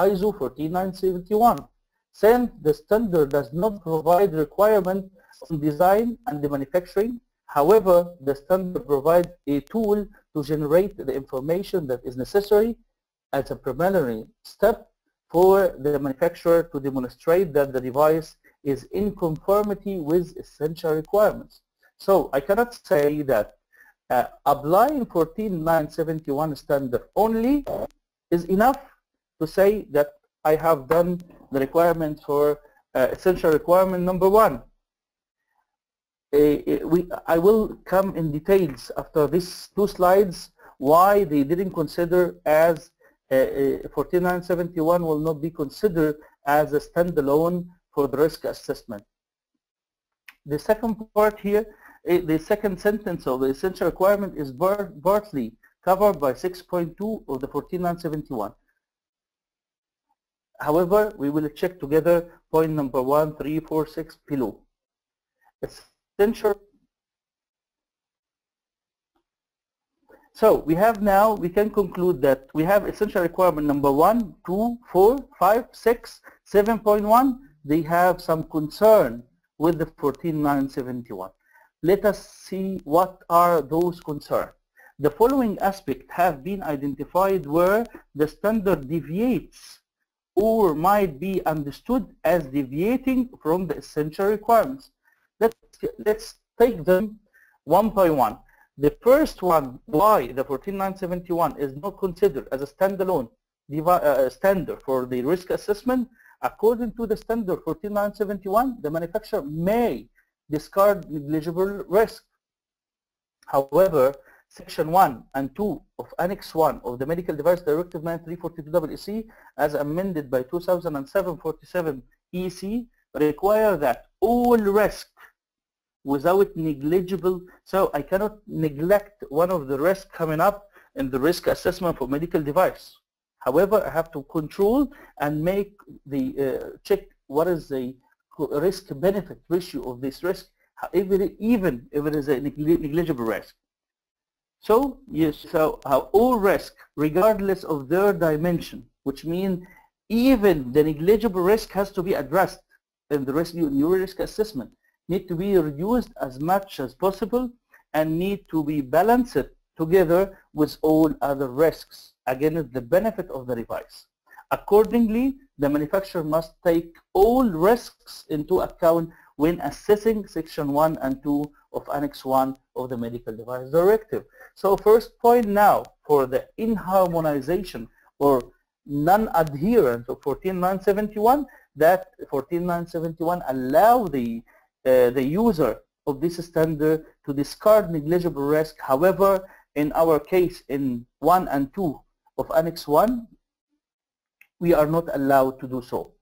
ISO 14971. Since the standard does not provide requirement on design and the manufacturing, however, the standard provides a tool to generate the information that is necessary as a preliminary step for the manufacturer to demonstrate that the device is in conformity with essential requirements. So I cannot say that uh, applying 14971 standard only is enough to say that I have done the requirement for uh, essential requirement number one. Uh, we, I will come in details after these two slides why they didn't consider as uh, 14971 uh, will not be considered as a standalone for the risk assessment. The second part here the second sentence of the essential requirement is partly covered by 6.2 of the 14971. However, we will check together point number one, three, four, six below. essential So we have now, we can conclude that we have essential requirement number one, two, four, five, six, 7.1. They have some concern with the 14971. Let us see what are those concerns. The following aspects have been identified where the standard deviates or might be understood as deviating from the essential requirements. Let's, let's take them one by one. The first one, why the 14971 is not considered as a standalone uh, standard for the risk assessment, according to the standard 14971, the manufacturer may discard negligible risk. However, Section 1 and 2 of Annex 1 of the Medical Device Directive 9342 EC, as amended by 2007-47 EC, require that all risk without negligible, so I cannot neglect one of the risks coming up in the risk assessment for medical device. However, I have to control and make the uh, check what is the risk benefit ratio of this risk, even if it is a negligible risk. So yes, so how all risk, regardless of their dimension, which means even the negligible risk has to be addressed in the risk new risk assessment, need to be reduced as much as possible and need to be balanced together with all other risks against the benefit of the device. Accordingly, the manufacturer must take all risks into account when assessing Section 1 and 2 of Annex 1 of the Medical Device Directive. So first point now for the inharmonization or non-adherence of 14971 that 14971 allow the uh, the user of this standard to discard negligible risk. However, in our case in 1 and 2 of Annex 1, we are not allowed to do so.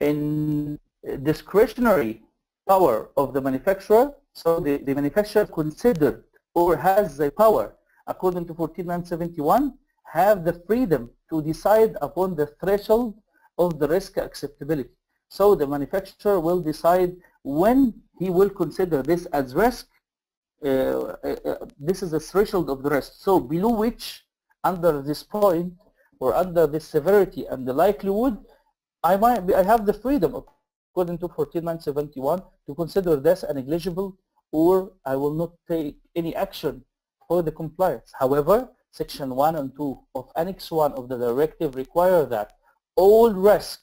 In discretionary power of the manufacturer, so the, the manufacturer considered or has the power, according to 14971, have the freedom to decide upon the threshold of the risk acceptability. So the manufacturer will decide when he will consider this as risk. Uh, uh, uh this is the threshold of the risk. So below which, under this point, or under this severity and the likelihood, I might be, I have the freedom, according to 14971, to consider this a negligible or I will not take any action for the compliance. However, Section 1 and 2 of Annex 1 of the directive require that all risk,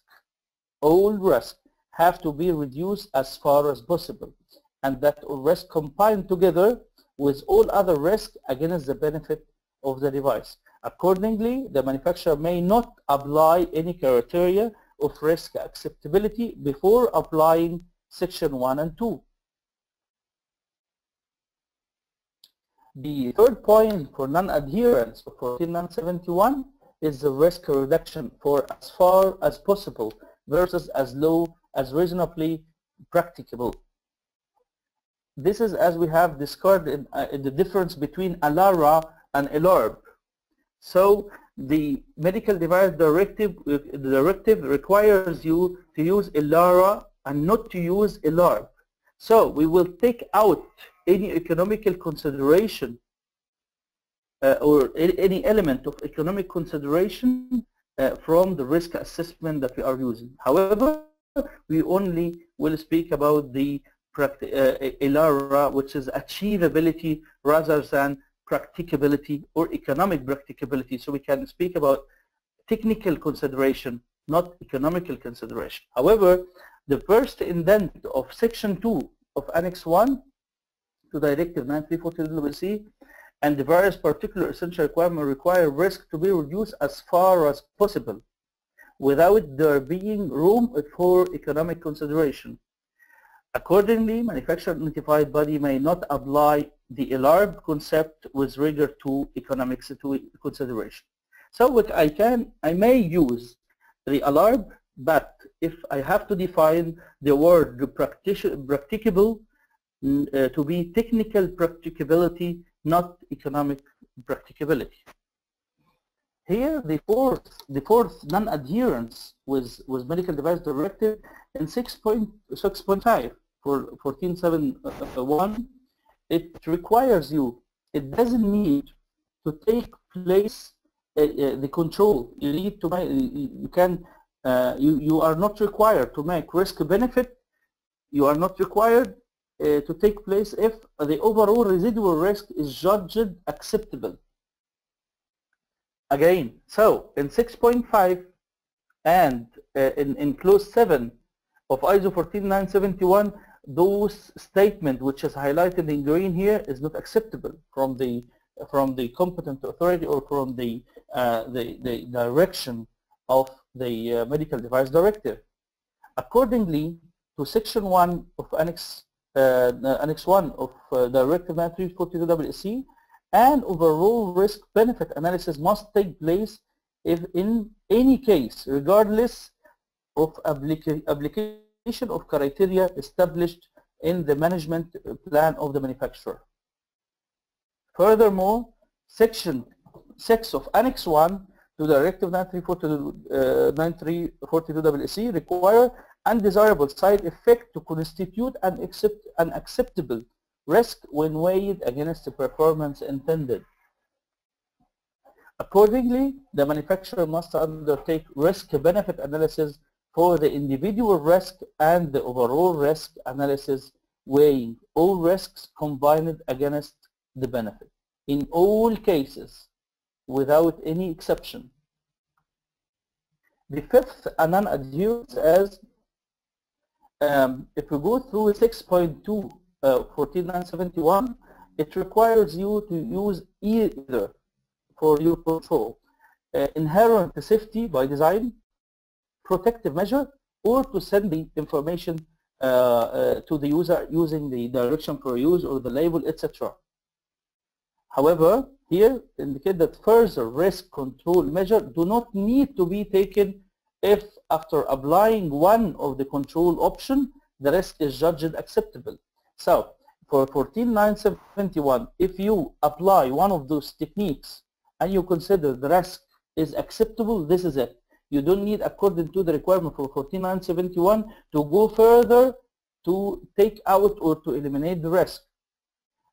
all risk have to be reduced as far as possible and that risk combined together with all other risk against the benefit of the device. Accordingly, the manufacturer may not apply any criteria of risk acceptability before applying Section 1 and 2. The third point for non-adherence of 14971 is the risk reduction for as far as possible versus as low as reasonably practicable. This is as we have discussed uh, the difference between ALARA and ALARP. So the medical device directive, uh, directive requires you to use ALARA and not to use ALARP. So we will take out any economical consideration uh, or any element of economic consideration uh, from the risk assessment that we are using. However, we only will speak about the uh, ALARA, which is achievability rather than practicability or economic practicability. So we can speak about technical consideration, not economical consideration. However, the first indent of Section 2 of Annex 1 to Directive 9340 and the various particular essential requirements require risk to be reduced as far as possible without there being room for economic consideration. Accordingly, manufacturer notified body may not apply the ALARP concept with regard to economic consideration. So what I can, I may use the ALARP, but if I have to define the word practicable uh, to be technical practicability, not economic practicability. here the fourth, the fourth non-adherence with, with medical device directive in 6.6.5 for 1471, it requires you, it doesn't need to take place uh, uh, the control. You need to make, you can, uh, you, you are not required to make risk benefit. You are not required uh, to take place if the overall residual risk is judged acceptable. Again, so in 6.5 and uh, in, in clause 7 of ISO 14971, those statement which is highlighted in green here is not acceptable from the from the competent authority or from the uh, the, the direction of the uh, medical device directive. Accordingly to section 1 of annex uh, annex 1 of uh, directive 9342 WSC, and overall risk benefit analysis must take place if in any case regardless of applica application of criteria established in the management plan of the manufacturer. Furthermore, section 6 of annex 1 to directive 9342 uh, 9342 WSC require undesirable side effect to constitute an, accept, an acceptable risk when weighed against the performance intended. Accordingly, the manufacturer must undertake risk-benefit analysis for the individual risk and the overall risk analysis weighing all risks combined against the benefit in all cases without any exception. The fifth non-adherence as um, if we go through 6.2 uh, 14971, it requires you to use either for your control uh, inherent safety by design, protective measure, or to send the information uh, uh, to the user using the direction for use or the label, etc. However, here indicate that further risk control measure do not need to be taken if after applying one of the control option, the risk is judged acceptable. So for 14971, if you apply one of those techniques and you consider the risk is acceptable, this is it. You don't need, according to the requirement for 14971, to go further to take out or to eliminate the risk.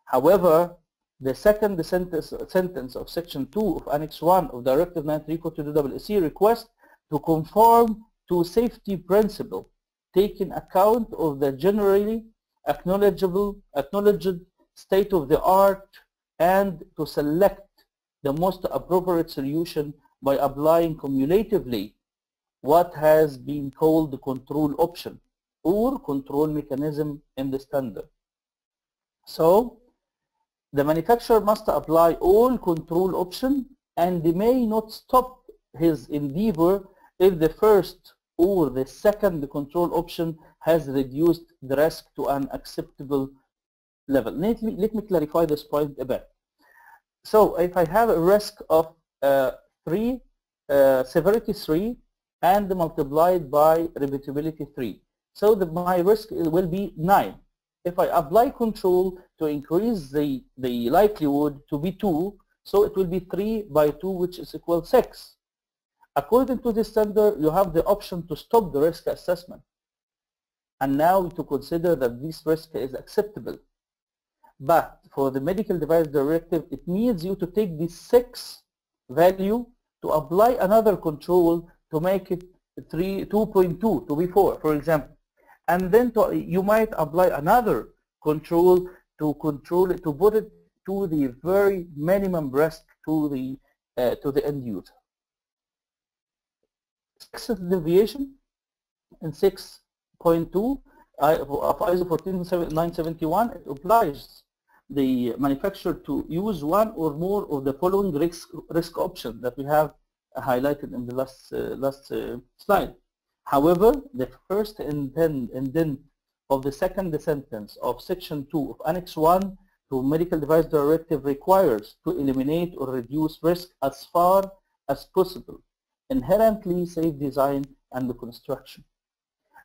However, the second sentence, sentence of section 2 of annex 1 of directive 9342 WSC requests to conform to safety principle, taking account of the generally acknowledgeable, acknowledged state of the art and to select the most appropriate solution by applying cumulatively what has been called the control option or control mechanism in the standard. So the manufacturer must apply all control option and may not stop his endeavor if the first or the second control option has reduced the risk to an acceptable level. Let me, let me clarify this point a bit. So if I have a risk of uh, 3, uh, severity 3, and multiplied by repeatability 3. So the, my risk will be 9. If I apply control to increase the, the likelihood to be 2, so it will be 3 by 2, which is equal 6. According to this standard, you have the option to stop the risk assessment and now to consider that this risk is acceptable. But for the medical device directive, it needs you to take this 6 value to apply another control to make it 3, 2.2 to be 4, for example. And then to, you might apply another control to control it, to put it to the very minimum risk to the, uh, to the end user. Sixth deviation in 6 0.2 of ISO 14971 it obliges the manufacturer to use one or more of the following risk risk option that we have highlighted in the last uh, last uh, slide. However, the first indent, indent of the second sentence of section 2 of Annex 1 to Medical Device Directive requires to eliminate or reduce risk as far as possible, inherently safe design and construction.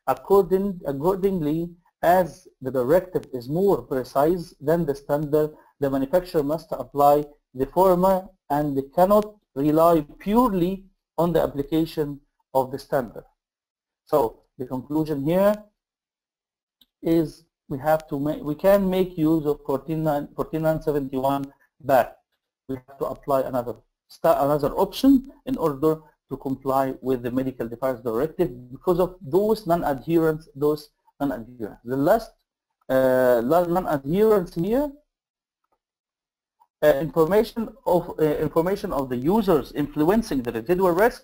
According, accordingly, as the directive is more precise than the standard, the manufacturer must apply the former and cannot rely purely on the application of the standard. So the conclusion here is we have to make, we can make use of 14971 but we have to apply another another option in order to comply with the medical device directive because of those non-adherence, those non-adherence. The last uh, non-adherence here, uh, information of uh, information of the users influencing the residual risk.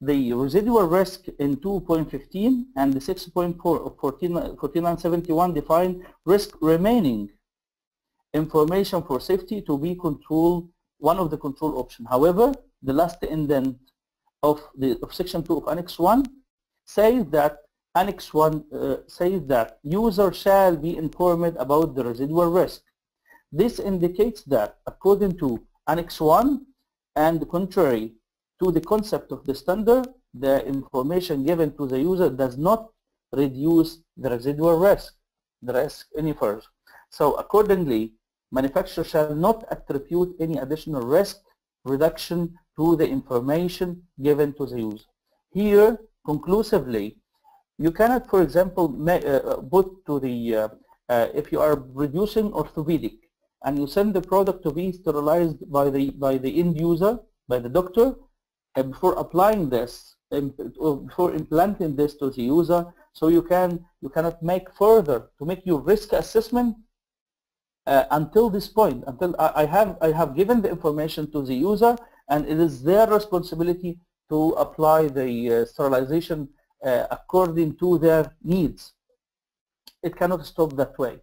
The residual risk in 2.15 and the 6.4 of 4971 define risk remaining information for safety to be controlled one of the control option. However, the last indent of the of section 2 of annex 1 says that annex 1 uh, says that user shall be informed about the residual risk. This indicates that according to annex 1 and contrary to the concept of the standard, the information given to the user does not reduce the residual risk, the risk any further. So accordingly, manufacturer shall not attribute any additional risk reduction to the information given to the user. Here, conclusively, you cannot, for example, uh, uh, put to the, uh, if you are producing orthopedic and you send the product to be sterilized by the, by the end user, by the doctor, and before applying this, before implanting this to the user, so you can you cannot make further to make your risk assessment uh, until this point, until I, I, have I have given the information to the user, and it is their responsibility to apply the uh, sterilization according to their needs. It cannot stop that way.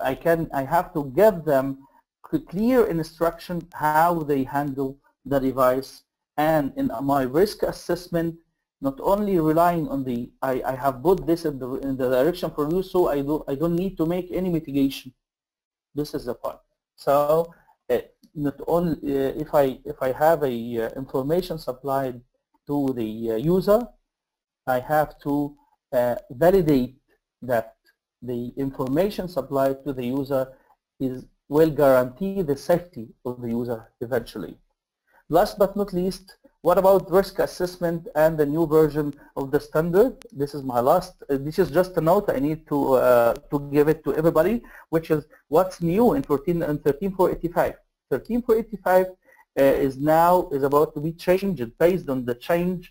I can I have to give them clear instruction how they handle the device, and in my risk assessment, not only relying on the I, I have put this in the in the direction for you, so I do I don't need to make any mitigation this is the point. So uh, not only uh, if I if I have a uh, information supplied to the uh, user, I have to uh, validate that the information supplied to the user is will guarantee the safety of the user eventually. Last but not least, what about risk assessment and the new version of the standard? This is my last, uh, this is just a note I need to, uh, to give it to everybody, which is what's new in 14 and 13485. 13485 uh, is now, is about to be changed based on the change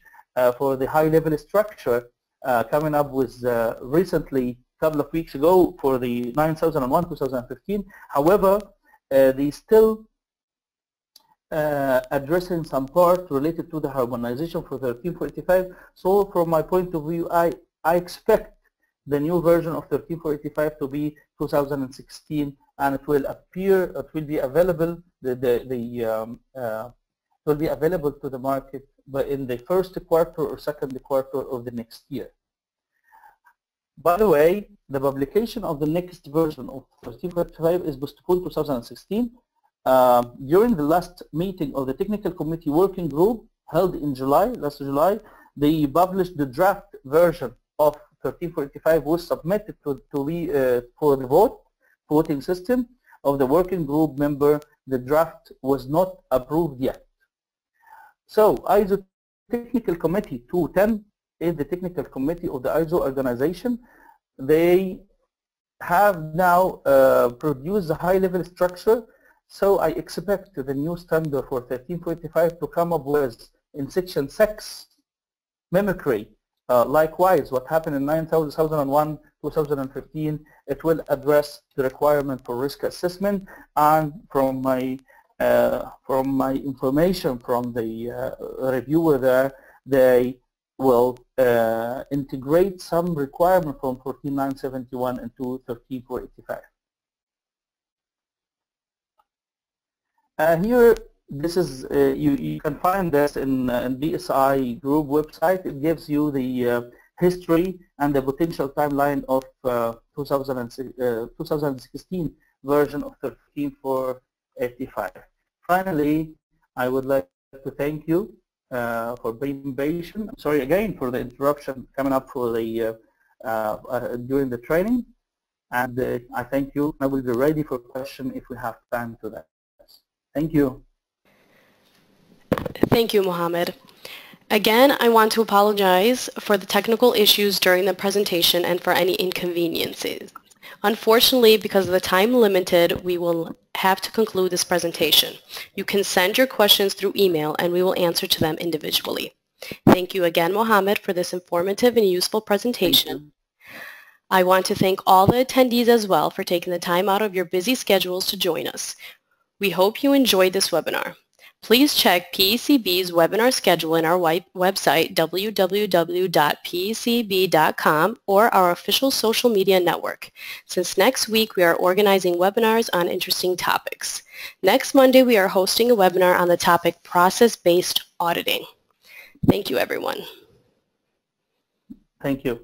for the high level structure uh, coming up with uh, recently, a couple of weeks ago for the 9001 2015. However, they still uh, addressing some part related to the harmonization for 1345. So from my point of view, I, I expect the new version of 13485 to be 2016 and it will appear, it will be available, the, the, the um, uh, will be available to the market but in the first quarter or second quarter of the next year. By the way, the publication of the next version of 1345 is postponed to 2016 uh, during the last meeting of the technical committee working group held in July, last July, they published the draft version of 1345 was submitted to, to be uh, for the vote, voting system of the working group member. The draft was not approved yet. So ISO Technical Committee 210 is the technical committee of the ISO organization. They have now uh, produced a high-level structure so I expect the new standard for 1345 to come up with in section 6 mimicry. Uh, likewise, what happened in 9001, 2015, it will address the requirement for risk assessment and from my from my information from the uh, reviewer there, they will uh, integrate some requirement from 14971 into 13485. Uh, here, this is uh, you, you can find this in, uh, in BSI group website. It gives you the uh, history and the potential timeline of uh, 2016 version of 13485. Finally, I would like to thank you uh, for being patient. Sorry again for the interruption coming up for the uh, uh, uh, during the training. And I thank you. I will be ready for question if we have time to that. Thank you. Thank you, Mohammed. Again, I want to apologize for the technical issues during the presentation and for any inconveniences. Unfortunately, because of the time limited, we will have to conclude this presentation. You can send your questions through email and we will answer to them individually. Thank you again, Mohammed, for this informative and useful presentation. I want to thank all the attendees as well for taking the time out of your busy schedules to join us. We hope you enjoyed this webinar. Please check PECB's webinar schedule in our website www.pecb.com or our official social media network. Since next week we are organizing webinars on interesting topics. Next Monday we are hosting a webinar on the topic process-based auditing. Thank you everyone. Thank you.